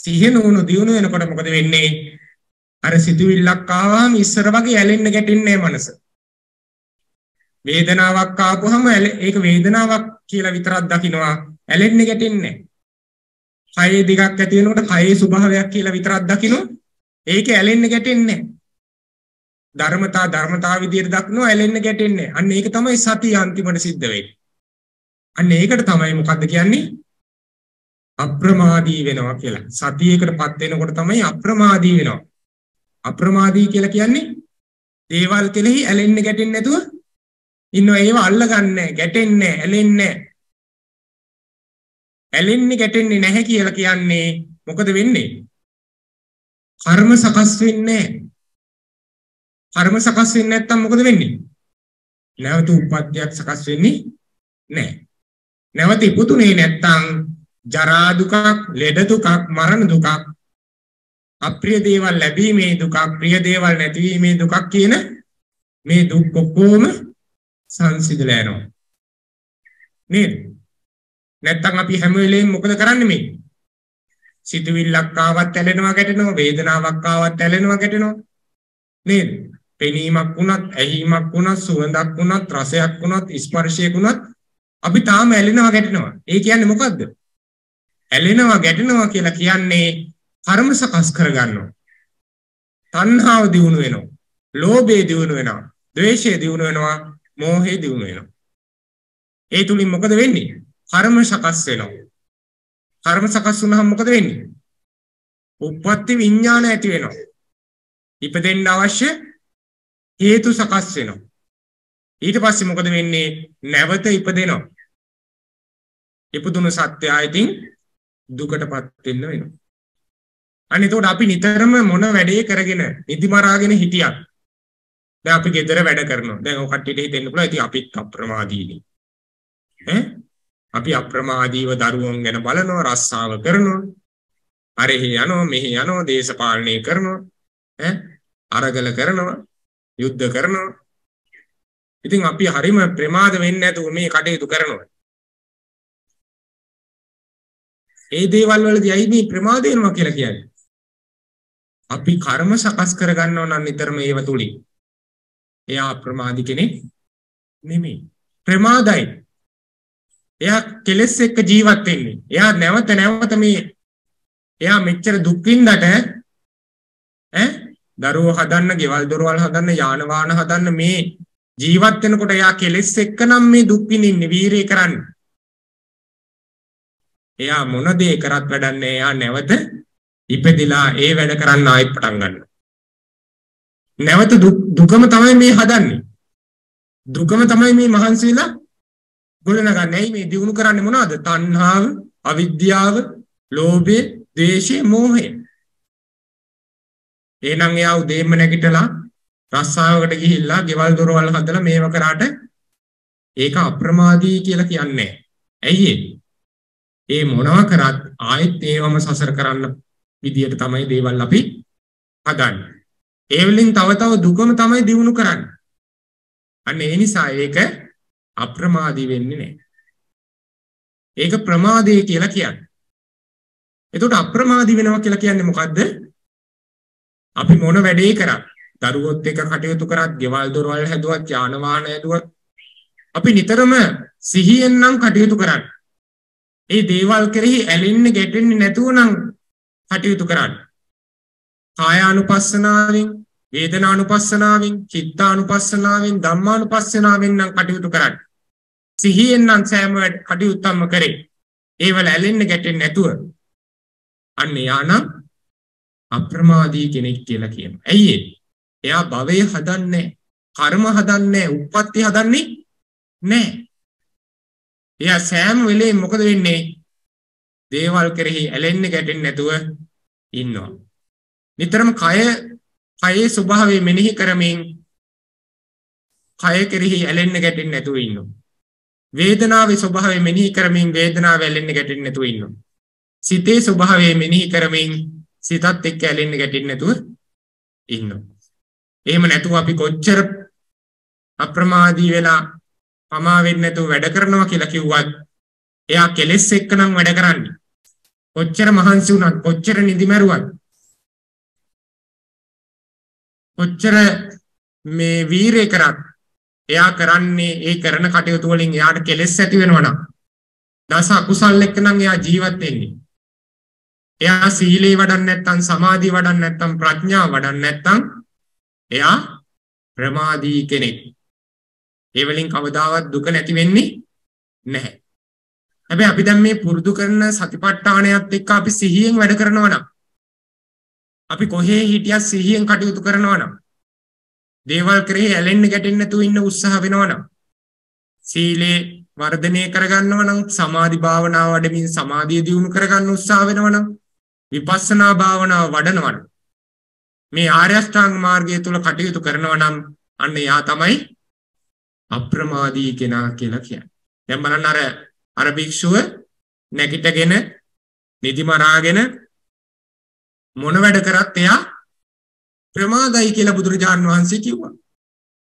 සිහිය නුවණ දියුණු වෙනකොට මොකද වෙන්නේ? අර සිතුවිල්ලක් ආවම ඉස්සර වගේ ඇලෙන්න ගැටෙන්නේ මනස. වේදනාවක් ආපුවම ඒක වේදනාවක් කියලා විතරක් දකිනවා. ඇලෙන්නේ ගැටෙන්නේ කයේ දිගක් ඇති වෙනකොට කයේ ස්වභාවයක් කියලා විතරක් දකිනවා. ඒක ඇලෙන්න ගැටෙන්නේ ධර්මතා ධර්මතා විදියට දක්නවා ඇලෙන්න ගැටෙන්නේ. අන්න ඒක තමයි සතිය අන්තිමට සිද්ධ වෙන්නේ. අන්න ඒකට තමයි මොකද්ද කියන්නේ? අප්‍රමාදී වෙනවා කියලා. සතියකටපත් වෙනකොට තමයි අප්‍රමාදී වෙනවා. අප්‍රමාදී කියලා කියන්නේ දේවල් කෙරෙහි ඇලෙන්න ගැටෙන්නේ නැතුව ඉන්නවා ඒව අල්ලගන්නේ ගැටෙන්නේ ඇලෙන්නේ ඇලෙන්නේ ගැටෙන්නේ නැහැ කියලා කියන්නේ මොකද වෙන්නේ? කර්ම සකස් වෙන්නේ කර්ම සකස් වෙන්නේ නැත්තම් මොකද වෙන්නේ? නැවත උප්පත්තියක් සකස් වෙන්නේ නැහැ. නැවත ඉපදුනේ නැත්තම් ජරා දුකක්, ලෙඩ දුකක්, මරණ දුකක්, අප්‍රිය දේවල් ලැබීමේ දුකක්, ප්‍රිය දේවල් නැතිවීමේ දුකක් කියන මේ දුක් ඔක්කොම සංසිඳලා යනවා. නේද? නැත්තම් අපි හැම වෙලේම මොකද කරන්නේ මේ? සිතුවිල්ලක් ආවත් ඇලෙනවා ගැටෙනවා, වේදනාවක් ආවත් ඇලෙනවා ගැටෙනවා. නේද? පෙනීමක් වුණත්, ඇහිීමක් වුණත්, සුවඳක් වුණත්, රසයක් වුණත්, ස්පර්ශයක් වුණත් අපි තාම ඇලෙනවා ගැටෙනවා. ඒ කියන්නේ මොකද්ද? ඇලෙනවා ගැටෙනවා කියලා කියන්නේ කර්ම සකස් කරගන්නවා. තණ්හාව දියුණු වෙනවා. ලෝභය දියුණු වෙනවා. ද්වේෂය දියුණු වෙනවා. මෝහය දියුණු වෙනවා. ඒ තුලින් මොකද වෙන්නේ? කර්ම සකස් වෙනවා. කර්ම සකස් වුණාම මොකද වෙන්නේ? උප්පත්ති විඥාන ඇති වෙනවා. ඉපදෙන්න අවශ්‍ය හේතු සකස් වෙනවා. ඊට පස්සේ මොකද වෙන්නේ? නැවත ඉපදෙනවා. ඉපදුණු සත්‍යයයින් දුකටපත් වෙන්න වෙනවා. අන්න එතකොට අපි නිතරම මොන වැඩේ කරගෙන නිදිමරාගෙන හිටියත් දැන් අපි ගෙදර වැඩ කරනවා. දැන් ඔය කට්ටියට හිතෙන්න පුළුවන් ඉතින් අපිත් අප්‍රමාදීනේ. ඈ අපි අප්‍රමාදීව දරුවන් ගැන බලනවා, රස්සාව කරනවා. අරෙහි යනවා, මෙහි යනවා, දේශපාලනය කරනවා. ඈ අරගල කරනවා, යුද්ධ කරනවා. ඉතින් අපි හරිම ප්‍රමාද වෙන්නේ නැතුව මේ කටයුතු කරනවා. ඒ දේවල් වලදී ඇයි මේ ප්‍රමාද වෙනවා කියලා කියන්නේ? අපි කර්ම සකස් කරගන්නව නම් නිතරම ඒව තුලින්. එයා අප්‍රමාදී කෙනෙක් නෙමෙයි. ප්‍රමාදයි. එයා කෙලෙස් එක්ක ජීවත් වෙන්නේ. එයා නැවත නැවත මේ එයා මෙච්චර දුක් විඳට ඈ දරුවෝ හදන්න, ගෙවල් දොරවල් හදන්න, යාන වාහන හදන්න මේ ජීවත් වෙනකොට එයා කෙලෙස් එක්ක නම් මේ දුක් විඳින්නේ වීරය කරන්නේ. එයා මොන දේ කරත් වැඩන්නේ එයා නැවත ඉපදිලා ඒ වැඩ කරන්න ආයෙත් පටන් ගන්නවා. නැවත දුකම තමයි මේ හදන්නේ. දුකම තමයි මේ මහන්සි වෙලා ගොඩනගන්නේ. මේ දිනු කරන්නේ මොනවද? තණ්හාව, අවිද්‍යාව, ලෝභය, ද්වේෂය, මෝහය. එහෙනම් එයා උදේම නැගිටලා රස්සාවකට ගිහිල්ලා ගෙවල් දොරවල් හදලා මේව කරාට ඒක අප්‍රමාදී කියලා කියන්නේ ඇයි ඒ මොනවා කරත් ආයෙත් ඒවම සසර කරන්න විදියට තමයි දේවල් අපි හදන්නේ. ඒ වලින් තව තව දුකම තමයි දිනු කරන්නේ. අන්න ඒ නිසා ඒක අප්‍රමාදී වෙන්නේ නැහැ. ඒක ප්‍රමාදය කියලා කියන්නේ. එතකොට අප්‍රමාදී වෙනවා කියලා කියන්නේ මොකද්ද? අපි මොන වැඩේ කරත්, දරුවොත් එක්ක කටයුතු කරත්, ගෙවල් දොරවල් හැදුවත්, යාන වාහන හැදුවත් අපි නිතරම සිහියෙන් නම් කටයුතු කරන්නේ. ඒ දේවල් කෙරෙහි ඇලෙන්නේ ගැටෙන්නේ නැතුව නම් කටයුතු කරන්න. කායානුපස්සනාවෙන්, වේදනානුපස්සනාවෙන්, චිත්තානුපස්සනාවෙන්, ධම්මානුපස්සනාවෙන් නම් කටයුතු කරන්න. සිහියෙන් නම් සෑම කටයුත්තක්ම කරේ. ඒවල ඇලෙන්න ගැටෙන්නේ නැතුව. අන්න යානම් අප්‍රමාදී කෙනෙක් කියලා කියනවා. ඇයි එයා භවය හදන්නේ කර්ම හදන්නේ උප්පත්ති හදන්නේ නැහැ. එයා සෑම වෙලේම මොකද වෙන්නේ? දේවල් කෙරෙහි ඇලෙන්න ගැටෙන්නේ නැතුව ඉන්නවා. නිතරම කය කයේ ස්වභාවය මෙනෙහි කරමින් කය කෙරෙහි ඇලෙන්න ගැටෙන්නේ නැතුව ඉන්නවා. වේදනාවේ ස්වභාවය මෙනෙහි කරමින් වේදනාව ඇලෙන්න ගැටෙන්නේ නැතුව ඉන්නවා. සිතේ ස්වභාවය මෙනෙහි කරමින් සිතත් එක්ක ඇලෙන්න ගැටෙන්නේ නැතුව ඉන්නවා. එහෙම නැතුව අපි කොච්චර අප්‍රමාදී වෙලා පමා වෙන්නේ නැතුව වැඩ කරනවා කියලා කිව්වත් එයා කෙලෙස් එක්ක නම් වැඩ කරන්නේ. කොච්චර මහන්සි වුණත් කොච්චර නිදි මැරුවත් කොච්චර මේ වීරය කරත් එයා කරන්නේ ඒ කරන කටයුතු වලින් එයාට කෙලෙස් ඇති වෙනවා නම් දස අකුසල් එක්ක නම් එයා ජීවත් වෙන්නේ. එයා සීලේ වඩන්නේ නැත්නම් සමාධිය වඩන්නේ නැත්නම් ප්‍රඥාව වඩන්නේ නැත්නම් එයා ප්‍රමාදී කෙනෙක්. ඒ වලින් කවදාවත් දුක නැති වෙන්නේ නැහැ. හැබැයි අපි දැන් මේ පුරුදු කරන සතිපට්ඨානයත් එක්ක අපි සිහියෙන් වැඩ කරනවා නම් අපි කොහේ හිටියත් සිහියෙන් කටයුතු කරනවා නම් දේවල් කෙරෙහි ඇලෙන්න ගැටෙන්න නැතුව ඉන්න උත්සාහ වෙනවා නම් සීලේ වර්ධනය කරගන්නවා නම් සමාධි භාවනාව වඩමින් සමාධිය දියුණු කරගන්න උත්සාහ වෙනවා නම් විපස්සනා භාවනාව වඩනවා නම් මේ ආර්ය අෂ්ටාංග මාර්ගය තුල කටයුතු කරනවා නම් අන්න එයා තමයි අප්‍රමාදී කෙනා කියලා කියන්නේ. දැන් බලන්න අර අර භික්ෂුව නැගිටගෙන නිදි මරාගෙන මොන වැඩ කරත් එයා ප්‍රමාදයි කියලා බුදුරජාණන් වහන්සේ කිව්වා.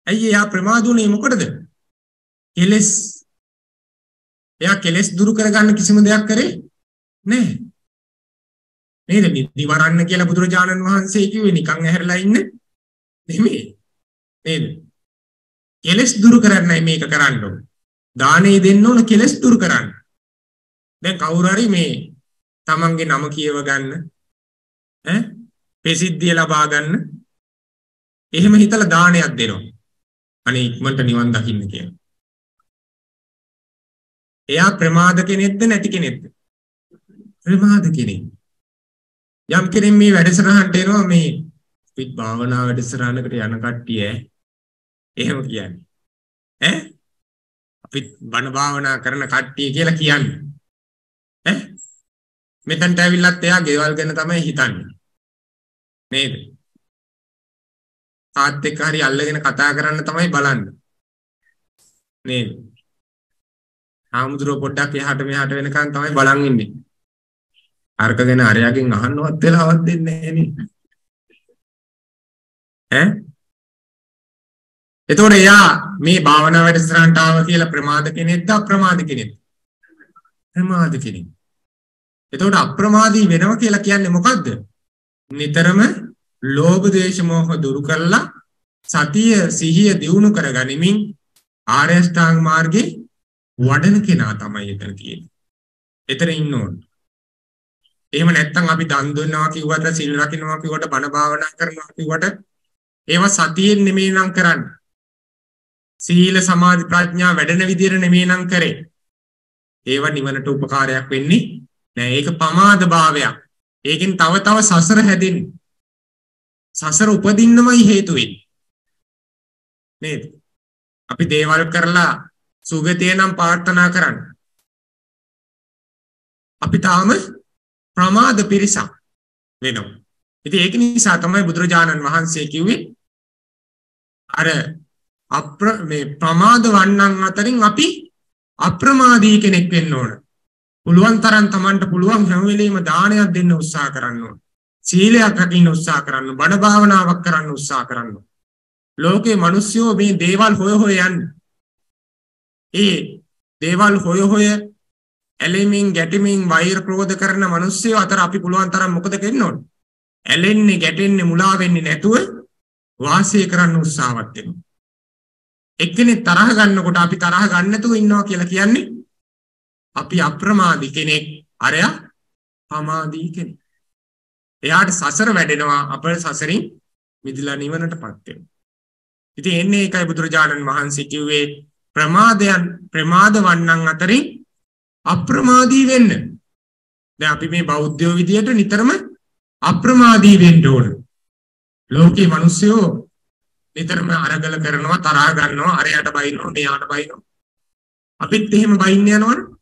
ඇයි එයා ප්‍රමාදුනේ මොකටද? කෙලස් එයා කෙලස් දුරු කරගන්න කිසිම දෙයක් කරේ නැහැ. නේද? නිවරන්න කියලා බුදුරජාණන් වහන්සේ කිව්වේ නිකන් ඇහැරලා ඉන්න නෙමෙයි. නේද? කෙලස් දුරු කරන්නයි මේක කරන්න ඕන. දානේ දෙන්න ඕන කෙලස් දුරු කරන්න. දැන් කවුරු හරි මේ තමන්ගේ නම කියව ගන්න ඈ ප්‍රසිද්ධිය ලබා ගන්න එහෙම හිතලා දානයක් දෙනවා. අනේ ඉක්මනට නිවන් දකින්න කියලා. එයා ප්‍රමාද කෙනෙක්ද නැති කෙනෙක්ද? ප්‍රමාද කෙනෙක්. යම් කෙනෙක් මේ වැඩසටහනට එනවා මේ පිට භාවනා වැඩසටහනකට යන කට්ටිය එහෙම කියන්නේ. ඈ අපි බණ භාවනා කරන කට්ටිය කියලා කියන්නේ. ඈ මෙතනට ඇවිල්ලත් එයා ගෙවල් ගැන තමයි හිතන්නේ. නේද? තාත් එක්ක හරි අල්ලගෙන කතා කරන්න තමයි බලන්නේ. නේද? ආමුදුර පොඩ්ඩක් එහාට මෙහාට වෙනකන් තමයි බලන් ඉන්නේ. අර්ක ගැන අරයාගෙන් අහන්නවත් වෙලාවක් දෙන්නේ නැහැ නේ. ඈ? එතකොට එයා මේ භාවනා වැඩසටහනට ආව කියලා ප්‍රමාද කෙනෙක්ද අප්‍රමාද කෙනෙක්ද? ප්‍රමාද කෙනෙක්. එතකොට අප්‍රමාදී වෙනවා කියලා කියන්නේ මොකද්ද? නිතරම ලෝභ දේශ මොහ දුරු කරලා සතිය සිහිය දියුණු කරගනිමින් ආර්ය අෂ්ටාංග මාර්ගේ වඩන කෙනා තමයි එතන තියෙන්නේ. එතන ඉන්න ඕන. එහෙම නැත්නම් අපි දන් දුන්නවා කිව්වට සිල් රකින්නවා කිව්වට බණ භාවනා කරනවා කිව්වට ඒවා සතියෙන් නෙමෙයි නම් කරන්නේ. සීල සමාධි ප්‍රඥා වැඩෙන විදිහට නෙමෙයි නම් කරේ. ඒවා නිවනට උපකාරයක් වෙන්නේ නෑ. ඒක පමාද භාවයක්. ඒකෙන් තව තව සසර හැදෙන්නේ. සසර උපදින්නමයි හේතු වෙන්නේ. නේද? අපි දේවල් කරලා සුගතිය නම් ප්‍රාර්ථනා කරන්න. අපි තාම ප්‍රමාද පිරිසක් වෙනවා. ඉතින් ඒක නිසා තමයි බුදුරජාණන් වහන්සේ කිව්වේ අර අප්‍ර මේ ප්‍රමාද වන්නන් අතරින් අපි අප්‍රමාදී කෙනෙක් වෙන්න ඕන. පුළුවන් තරම් Tamanට පුළුවන් හැම වෙලෙම දානයක් දෙන්න උත්සාහ කරන්න ඕන. සීලයක් රකින්න උත්සාහ කරන්න, බණ භාවනාවක් කරන්න උත්සාහ කරන්න. ලෝකේ මිනිස්සුયો මේ දේවල් හොය හොය යන්නේ. ඒ දේවල් හොය හොය ඇලෙමින් ගැටෙමින් වෛර ක්‍රෝධ කරන මිනිස්සුયો අතර අපි පුළුවන් තරම් මොකද කරන්න ඕන? ඇලෙන්නේ ගැටෙන්නේ මුලා වෙන්නේ නැතුව වාසය කරන්න උත්සාහවත් වෙනවා. එක්කෙනෙක් තරහ ගන්නකොට අපි තරහ ගන්න නැතුව ඉන්නවා කියලා කියන්නේ අපි අප්‍රමාදී කෙනෙක් අරයා පමාදී කෙනෙක්. එයාට සසර වැඩෙනවා අපේ සසරින් මිදලා නිවනටපත් වෙනවා. ඉතින් එන්නේ ඒකයි බුදුරජාණන් වහන්සේ කිව්වේ ප්‍රමාදයන් ප්‍රමාද වන්නන් අතරින් අප්‍රමාදී වෙන්න. දැන් අපි මේ බෞද්ධයෝ විදියට නිතරම අප්‍රමාදී වෙන්න ඕන. ලෝකේ මිනිස්සුયો නිතරම අරගල කරනවා තරහා ගන්නවා අරයට බයිනවා මෙයාට බයිනවා. අපිත් එහෙම බයින්න යනවනේ.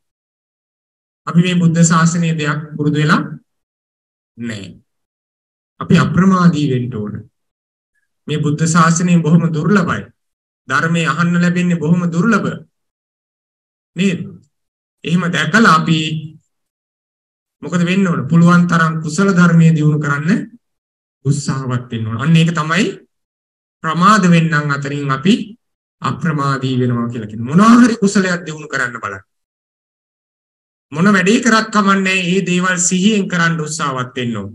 අපි මේ බුද්ධ ශාසනයේ දෙයක් පුරුදු වෙලා නැහැ. අපි අප්‍රමාදී වෙන්න ඕන. මේ බුද්ධ ශාසනය බොහොම දුර්ලභයි. ධර්මයේ අහන්න ලැබෙන්නේ බොහොම දුර්ලභ. නේද? එහෙම දැකලා අපි මොකද වෙන්න ඕන? පුළුවන් තරම් කුසල ධර්මයේ දියුණු කරන්න උත්සාහවත් වෙන්න ඕන. අන්න ඒක තමයි ප්‍රමාද වෙන්නන් අතරින් අපි අප්‍රමාදී වෙනවා කියලා කියන්නේ. මොනවා හරි කුසලයක් දියුණු කරන්න බලන්න. මොන වැඩේ කරත් කමන්නේ මේ දේවල් සිහියෙන් කරන්න උත්සාහවත් වෙන්න ඕන.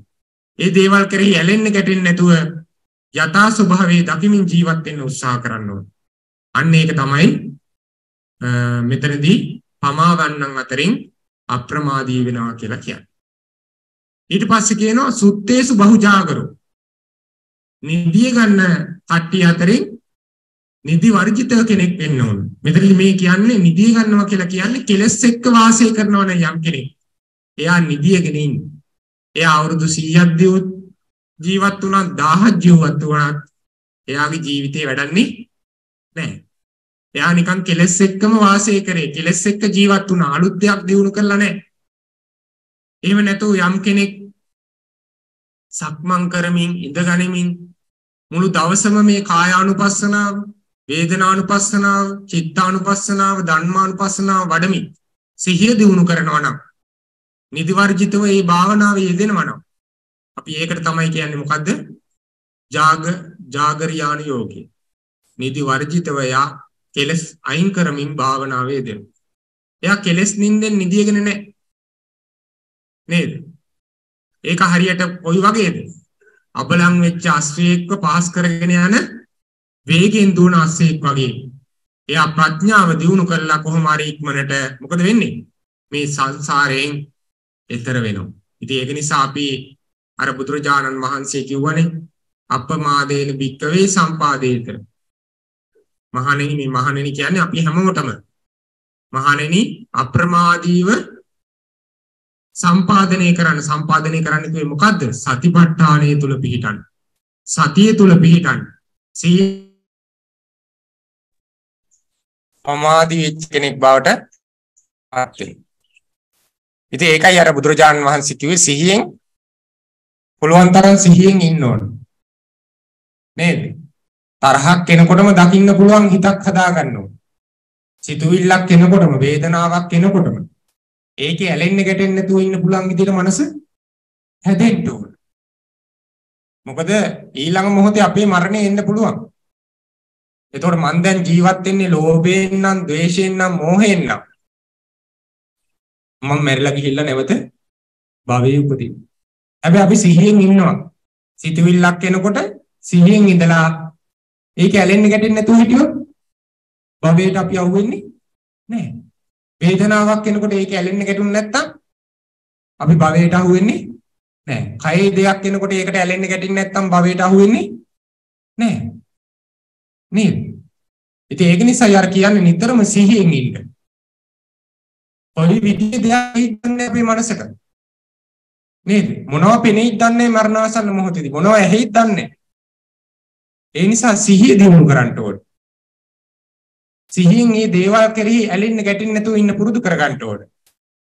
ඒ දේවල් කෙරෙහි ඇලෙන්න ගැටෙන්න නැතුව යථා ස්වභාවයේ දකිමින් ජීවත් වෙන්න උත්සාහ කරන්න ඕන. අන්න ඒක තමයි මෙතනදී පමාවන්නන් අතරින් අප්‍රමාදී වෙනවා කියලා කියන්නේ. ඊට පස්සේ කියනවා සුත්තේසු බහුජාගරෝ. නිදිය ගන්න කට්ටිය අතරින් නිදි වර්ජිත කෙනෙක් වෙන්න ඕන. මෙතනදි මේ කියන්නේ නිදිය ගන්නවා කියලා කියන්නේ කෙලස් එක්ක වාසය කරනවා නම් යම් කෙනෙක්. එයා නිදියගෙන ඉන්නේ. එයා අවුරුදු 100ක් ජීවත් වුණා 1000ක් ජීවත් වුණා එයාගේ ජීවිතේ වැඩන්නේ නැහැ. එයා නිකන් කෙලස් එක්කම වාසය කරේ. කෙලස් එක්ක ජීවත් වුණා. අලුත් දෙයක් දිනු කරලා නැහැ. එහෙම නැතුව යම් කෙනෙක් සක්මන් කරමින් ඉඳගනිමින් මුළු දවසම මේ කායානුපස්සනාව, වේදනානුපස්සනාව, චිත්තානුපස්සනාව, ධම්මානුපස්සනාව වඩමින් සිහිය දිනු කරනවා නම් නිදිවර්ජිතව මේ භාවනාවේ යෙදෙනවා නම් අපි ඒකට තමයි කියන්නේ මොකද්ද? ජාග ජාගරියාන යෝගය. නිදිවර්ජිතව යා කෙලස් අයින් කරමින් භාවනාවේ යෙදෙනවා. එයා කෙලස් නින්දෙන් නිදියගෙන නැහැ. නේද? ඒක හරියට කොයි වගේද? අබලන් වෙච්ච අශ්වයෙක්ව පාස් කරගෙන යන වේගෙන් දුවන අශ්වයෙක් වගේ. එයා ප්‍රඥාව දියුණු කරලා කොහොම හරි ඉක්මනට මොකද වෙන්නේ? මේ සංසාරයෙන් එතර වෙනවා. ඉතින් ඒක නිසා අපි අර බුදුරජාණන් වහන්සේ කිව්වනේ අපමාදේන භික්කවේ සම්පාදේත. මහණෙනි මේ මහණෙනි කියන්නේ අපි හැමෝටම මහණෙනි අප්‍රමාදීව සම්පාදනය කරන්න සම්පාදනය කරන්න කිව්වේ මොකද්ද? සතිපට්ඨානය තුල පිහිටන්න. සතිය තුල පිහිටන්න. සී පමාදී වෙච්ච කෙනෙක් බවට පත් වෙනවා. ඉතින් ඒකයි අර බුදුරජාණන් වහන්සේ කිව්වේ සිහියෙන් පුළුවන් තරම් සිහියෙන් ඉන්න ඕන. නේද? තරහක් එනකොටම දකින්න පුළුවන් හිතක් හදා ගන්න ඕන. සිතුවිල්ලක් එනකොටම වේදනාවක් එනකොටම ඒකේ ඇලෙන්න ගැටෙන්න නැතුව ඉන්න පුළුවන් විදිහට මනස හැදෙන්න ඕන. මොකද ඊළඟ මොහොතේ අපේ මරණය එන්න පුළුවන්. එතකොට මං දැන් ජීවත් වෙන්නේ ලෝභයෙන් නම්, ද්වේෂයෙන් නම්, මෝහයෙන් නම්. මම මැරිලා ගිහිල්ලා නැවත භවයේ උපදින. හැබැයි අපි සිහියෙන් ඉන්නවා. සිතුවිල්ලක් එනකොට සිහියෙන් ඉඳලා ඒක ඇලෙන්න ගැටෙන්න නැතුව හිටියොත් භවයට අපි අහුවෙන්නේ නැහැ. වේදනාවක් එනකොට ඒක ඇලෙන්න ගැටුන්නේ නැත්තම් අපි භවයට අහුවෙන්නේ නැහැ. කයේ දෙයක් එනකොට ඒකට ඇලෙන්න ගැටෙන්නේ නැත්තම් භවයට අහුවෙන්නේ නැහැ. නේද? ඉතින් ඒක නිසා යාර කියන්නේ නිතරම සිහියෙන් ඉන්න. කොයි විදිහේ දෙයක් හිතන්නේ අපේ මනසට. නේද? මොනවා පෙනෙයිද දන්නේ මරණාසන්න මොහොතේදී. මොනවා ඇහෙයිද දන්නේ. ඒ නිසා සිහිය දිනු කරන්න ඕනේ. සිහියෙන් මේ දේවල් කෙරෙහි ඇලෙන්න ගැටෙන්න නැතුව ඉන්න පුරුදු කරගන්න ඕනේ.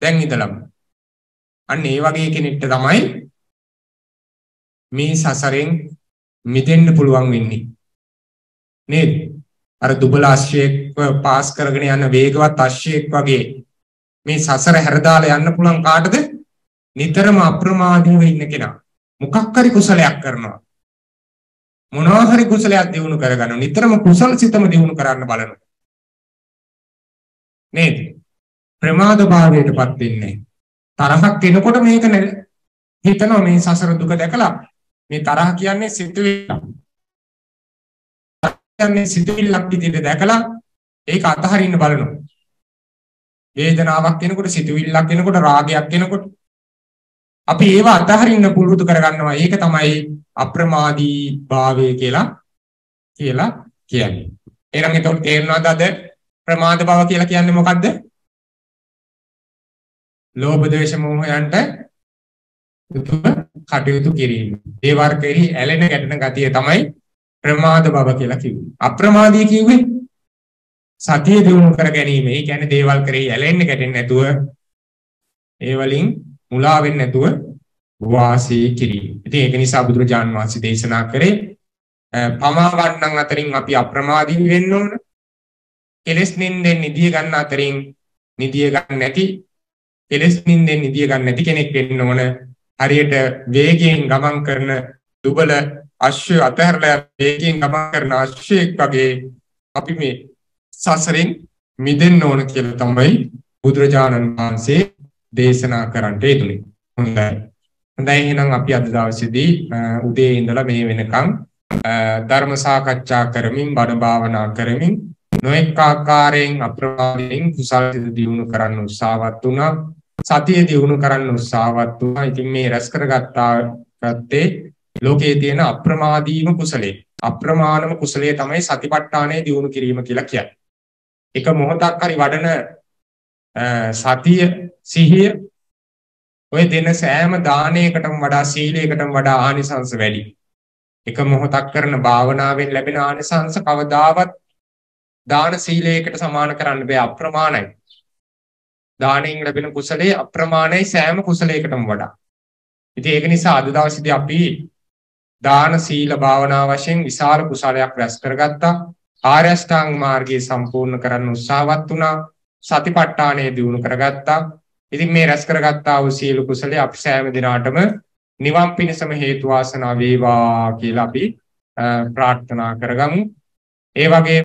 දැන් ඉඳලම. අන්න ඒ වගේ කෙනෙක්ට තමයි මේ සසරෙන් මිදෙන්න පුළුවන් වෙන්නේ. නේද? අර දුබල අශ්වයෙක් පාස් කරගෙන යන වේගවත් අශ්වයෙක් වගේ මේ සසර හැරදාලා යන්න පුළුවන් කාටද? නිතරම අප්‍රමාදීව ඉන්න කෙනා. මොකක් හරි කුසලයක් කරනවා. මොනවා හරි කුසලයක් දිනු කරගන්න. නිතරම කුසල සිතම දිනු කරන්න බලනවා. නේද? ප්‍රමාද භාවයටපත් වෙන්නේ. තරහක් එනකොට මේක හිතනවා මේ සසර දුක දැකලා මේ තරහ කියන්නේ සිතුවිල්ල. කියන්නේ සිතුවිල්ලක් විදිහට දැකලා ඒක අතහරින්න බලනවා. වේදනාවක් එනකොට සිතුවිල්ලක් එනකොට රාගයක් එනකොට අපි ඒව අතහරින්න පුරුදු කරගන්නවා. ඒක තමයි අප්‍රමාදී භාවය කියලා කියලා කියන්නේ. එහෙනම් එතකොට තේරෙනවද අද ප්‍රමාද බව කියලා කියන්නේ මොකද්ද? ලෝභ ද්වේෂ මෝහයන්ට උතුම කටයුතු කිරීම. ඒ වර්ගයේ ඇලෙන ගැටෙන ගතිය තමයි ප්‍රමාද බව කියලා කිව්වේ. අප්‍රමාදී කිව්වේ සතිය දිනු කර ගැනීම. ඒ කියන්නේ දේවල් කරේ ඇලෙන්න ගැටෙන්නේ නැතුව ඒ වලින් මුලා වෙන්නේ නැතුව වාසය කිරීම. ඉතින් ඒක නිසා බුදුරජාන් වහන්සේ දේශනා කරේ පමාවන්නන් අතරින් අපි අප්‍රමාදී වෙන්න ඕන. කෙලස් නින්දෙන් නිදිය ගන්න අතරින් නිදිය ගන්න නැති කෙලස් නින්දෙන් නිදිය ගන්න නැති කෙනෙක් වෙන්න ඕන. හරියට වේගයෙන් ගමන් කරන දුබල අශ්වය අතහැරලා වේගයෙන් ගමන් කරන අශ්වයෙක් වගේ අපි මේ සසරෙන් මිදෙන්න ඕන කියලා තමයි බුදුරජාණන් වහන්සේ දේශනා කරන්නට යෙදුනේ. හොඳයි. හොඳයි එහෙනම් අපි අද දවසේදී උදේ ඉඳලා මේ වෙනකන් ධර්ම සාකච්ඡා කරමින් බණ භාවනා කරමින් නොඑක ආකාරයෙන් අප්‍රමාදයෙන් කුසල් සිත දියුණු කරන්න උත්සාහවත් වුණා. සතිය දියුණු කරන්න උත්සාහවත් වුණා. ඉතින් මේ රැස් කරගත්තා ගත්තේ ලෝකයේ තියෙන අප්‍රමාදීම කුසලයේ. අප්‍රමාණම කුසලයේ තමයි සතිපට්ඨානය දියුණු කිරීම කියලා කියන්නේ. එක මොහොතක් හරි වඩන සතිය සිහිය ඔය දෙන සෑම දානයකටම වඩා සීලයකටම වඩා ආනිසංස වැඩි. එක මොහොතක් කරන භාවනාවෙන් ලැබෙන ආනිසංස කවදාවත් දාන සීලයකට සමාන කරන්න බෑ අප්‍රමාණයි. දාණයෙන් ලැබෙන කුසලයේ අප්‍රමාණයි සෑම කුසලයකටම වඩා. ඉතින් ඒක නිසා අද දවසේදී අපි දාන සීල භාවනා වශයෙන් විශාල කුසලයක් රැස් කරගත්තා. ආර්ය අෂ්ටාංග මාර්ගය සම්පූර්ණ කරන්න උත්සාහවත් වුණා. සතිපට්ඨානය දියුණු කරගත්තා. ඉතින් මේ රැස් කරගත්තා වූ සීල කුසලයේ අපි සෑම දිනාටම නිවන් පිණසම හේතු වාසනා වේවා කියලා අපි ප්‍රාර්ථනා කරගමු. ඒ වගේ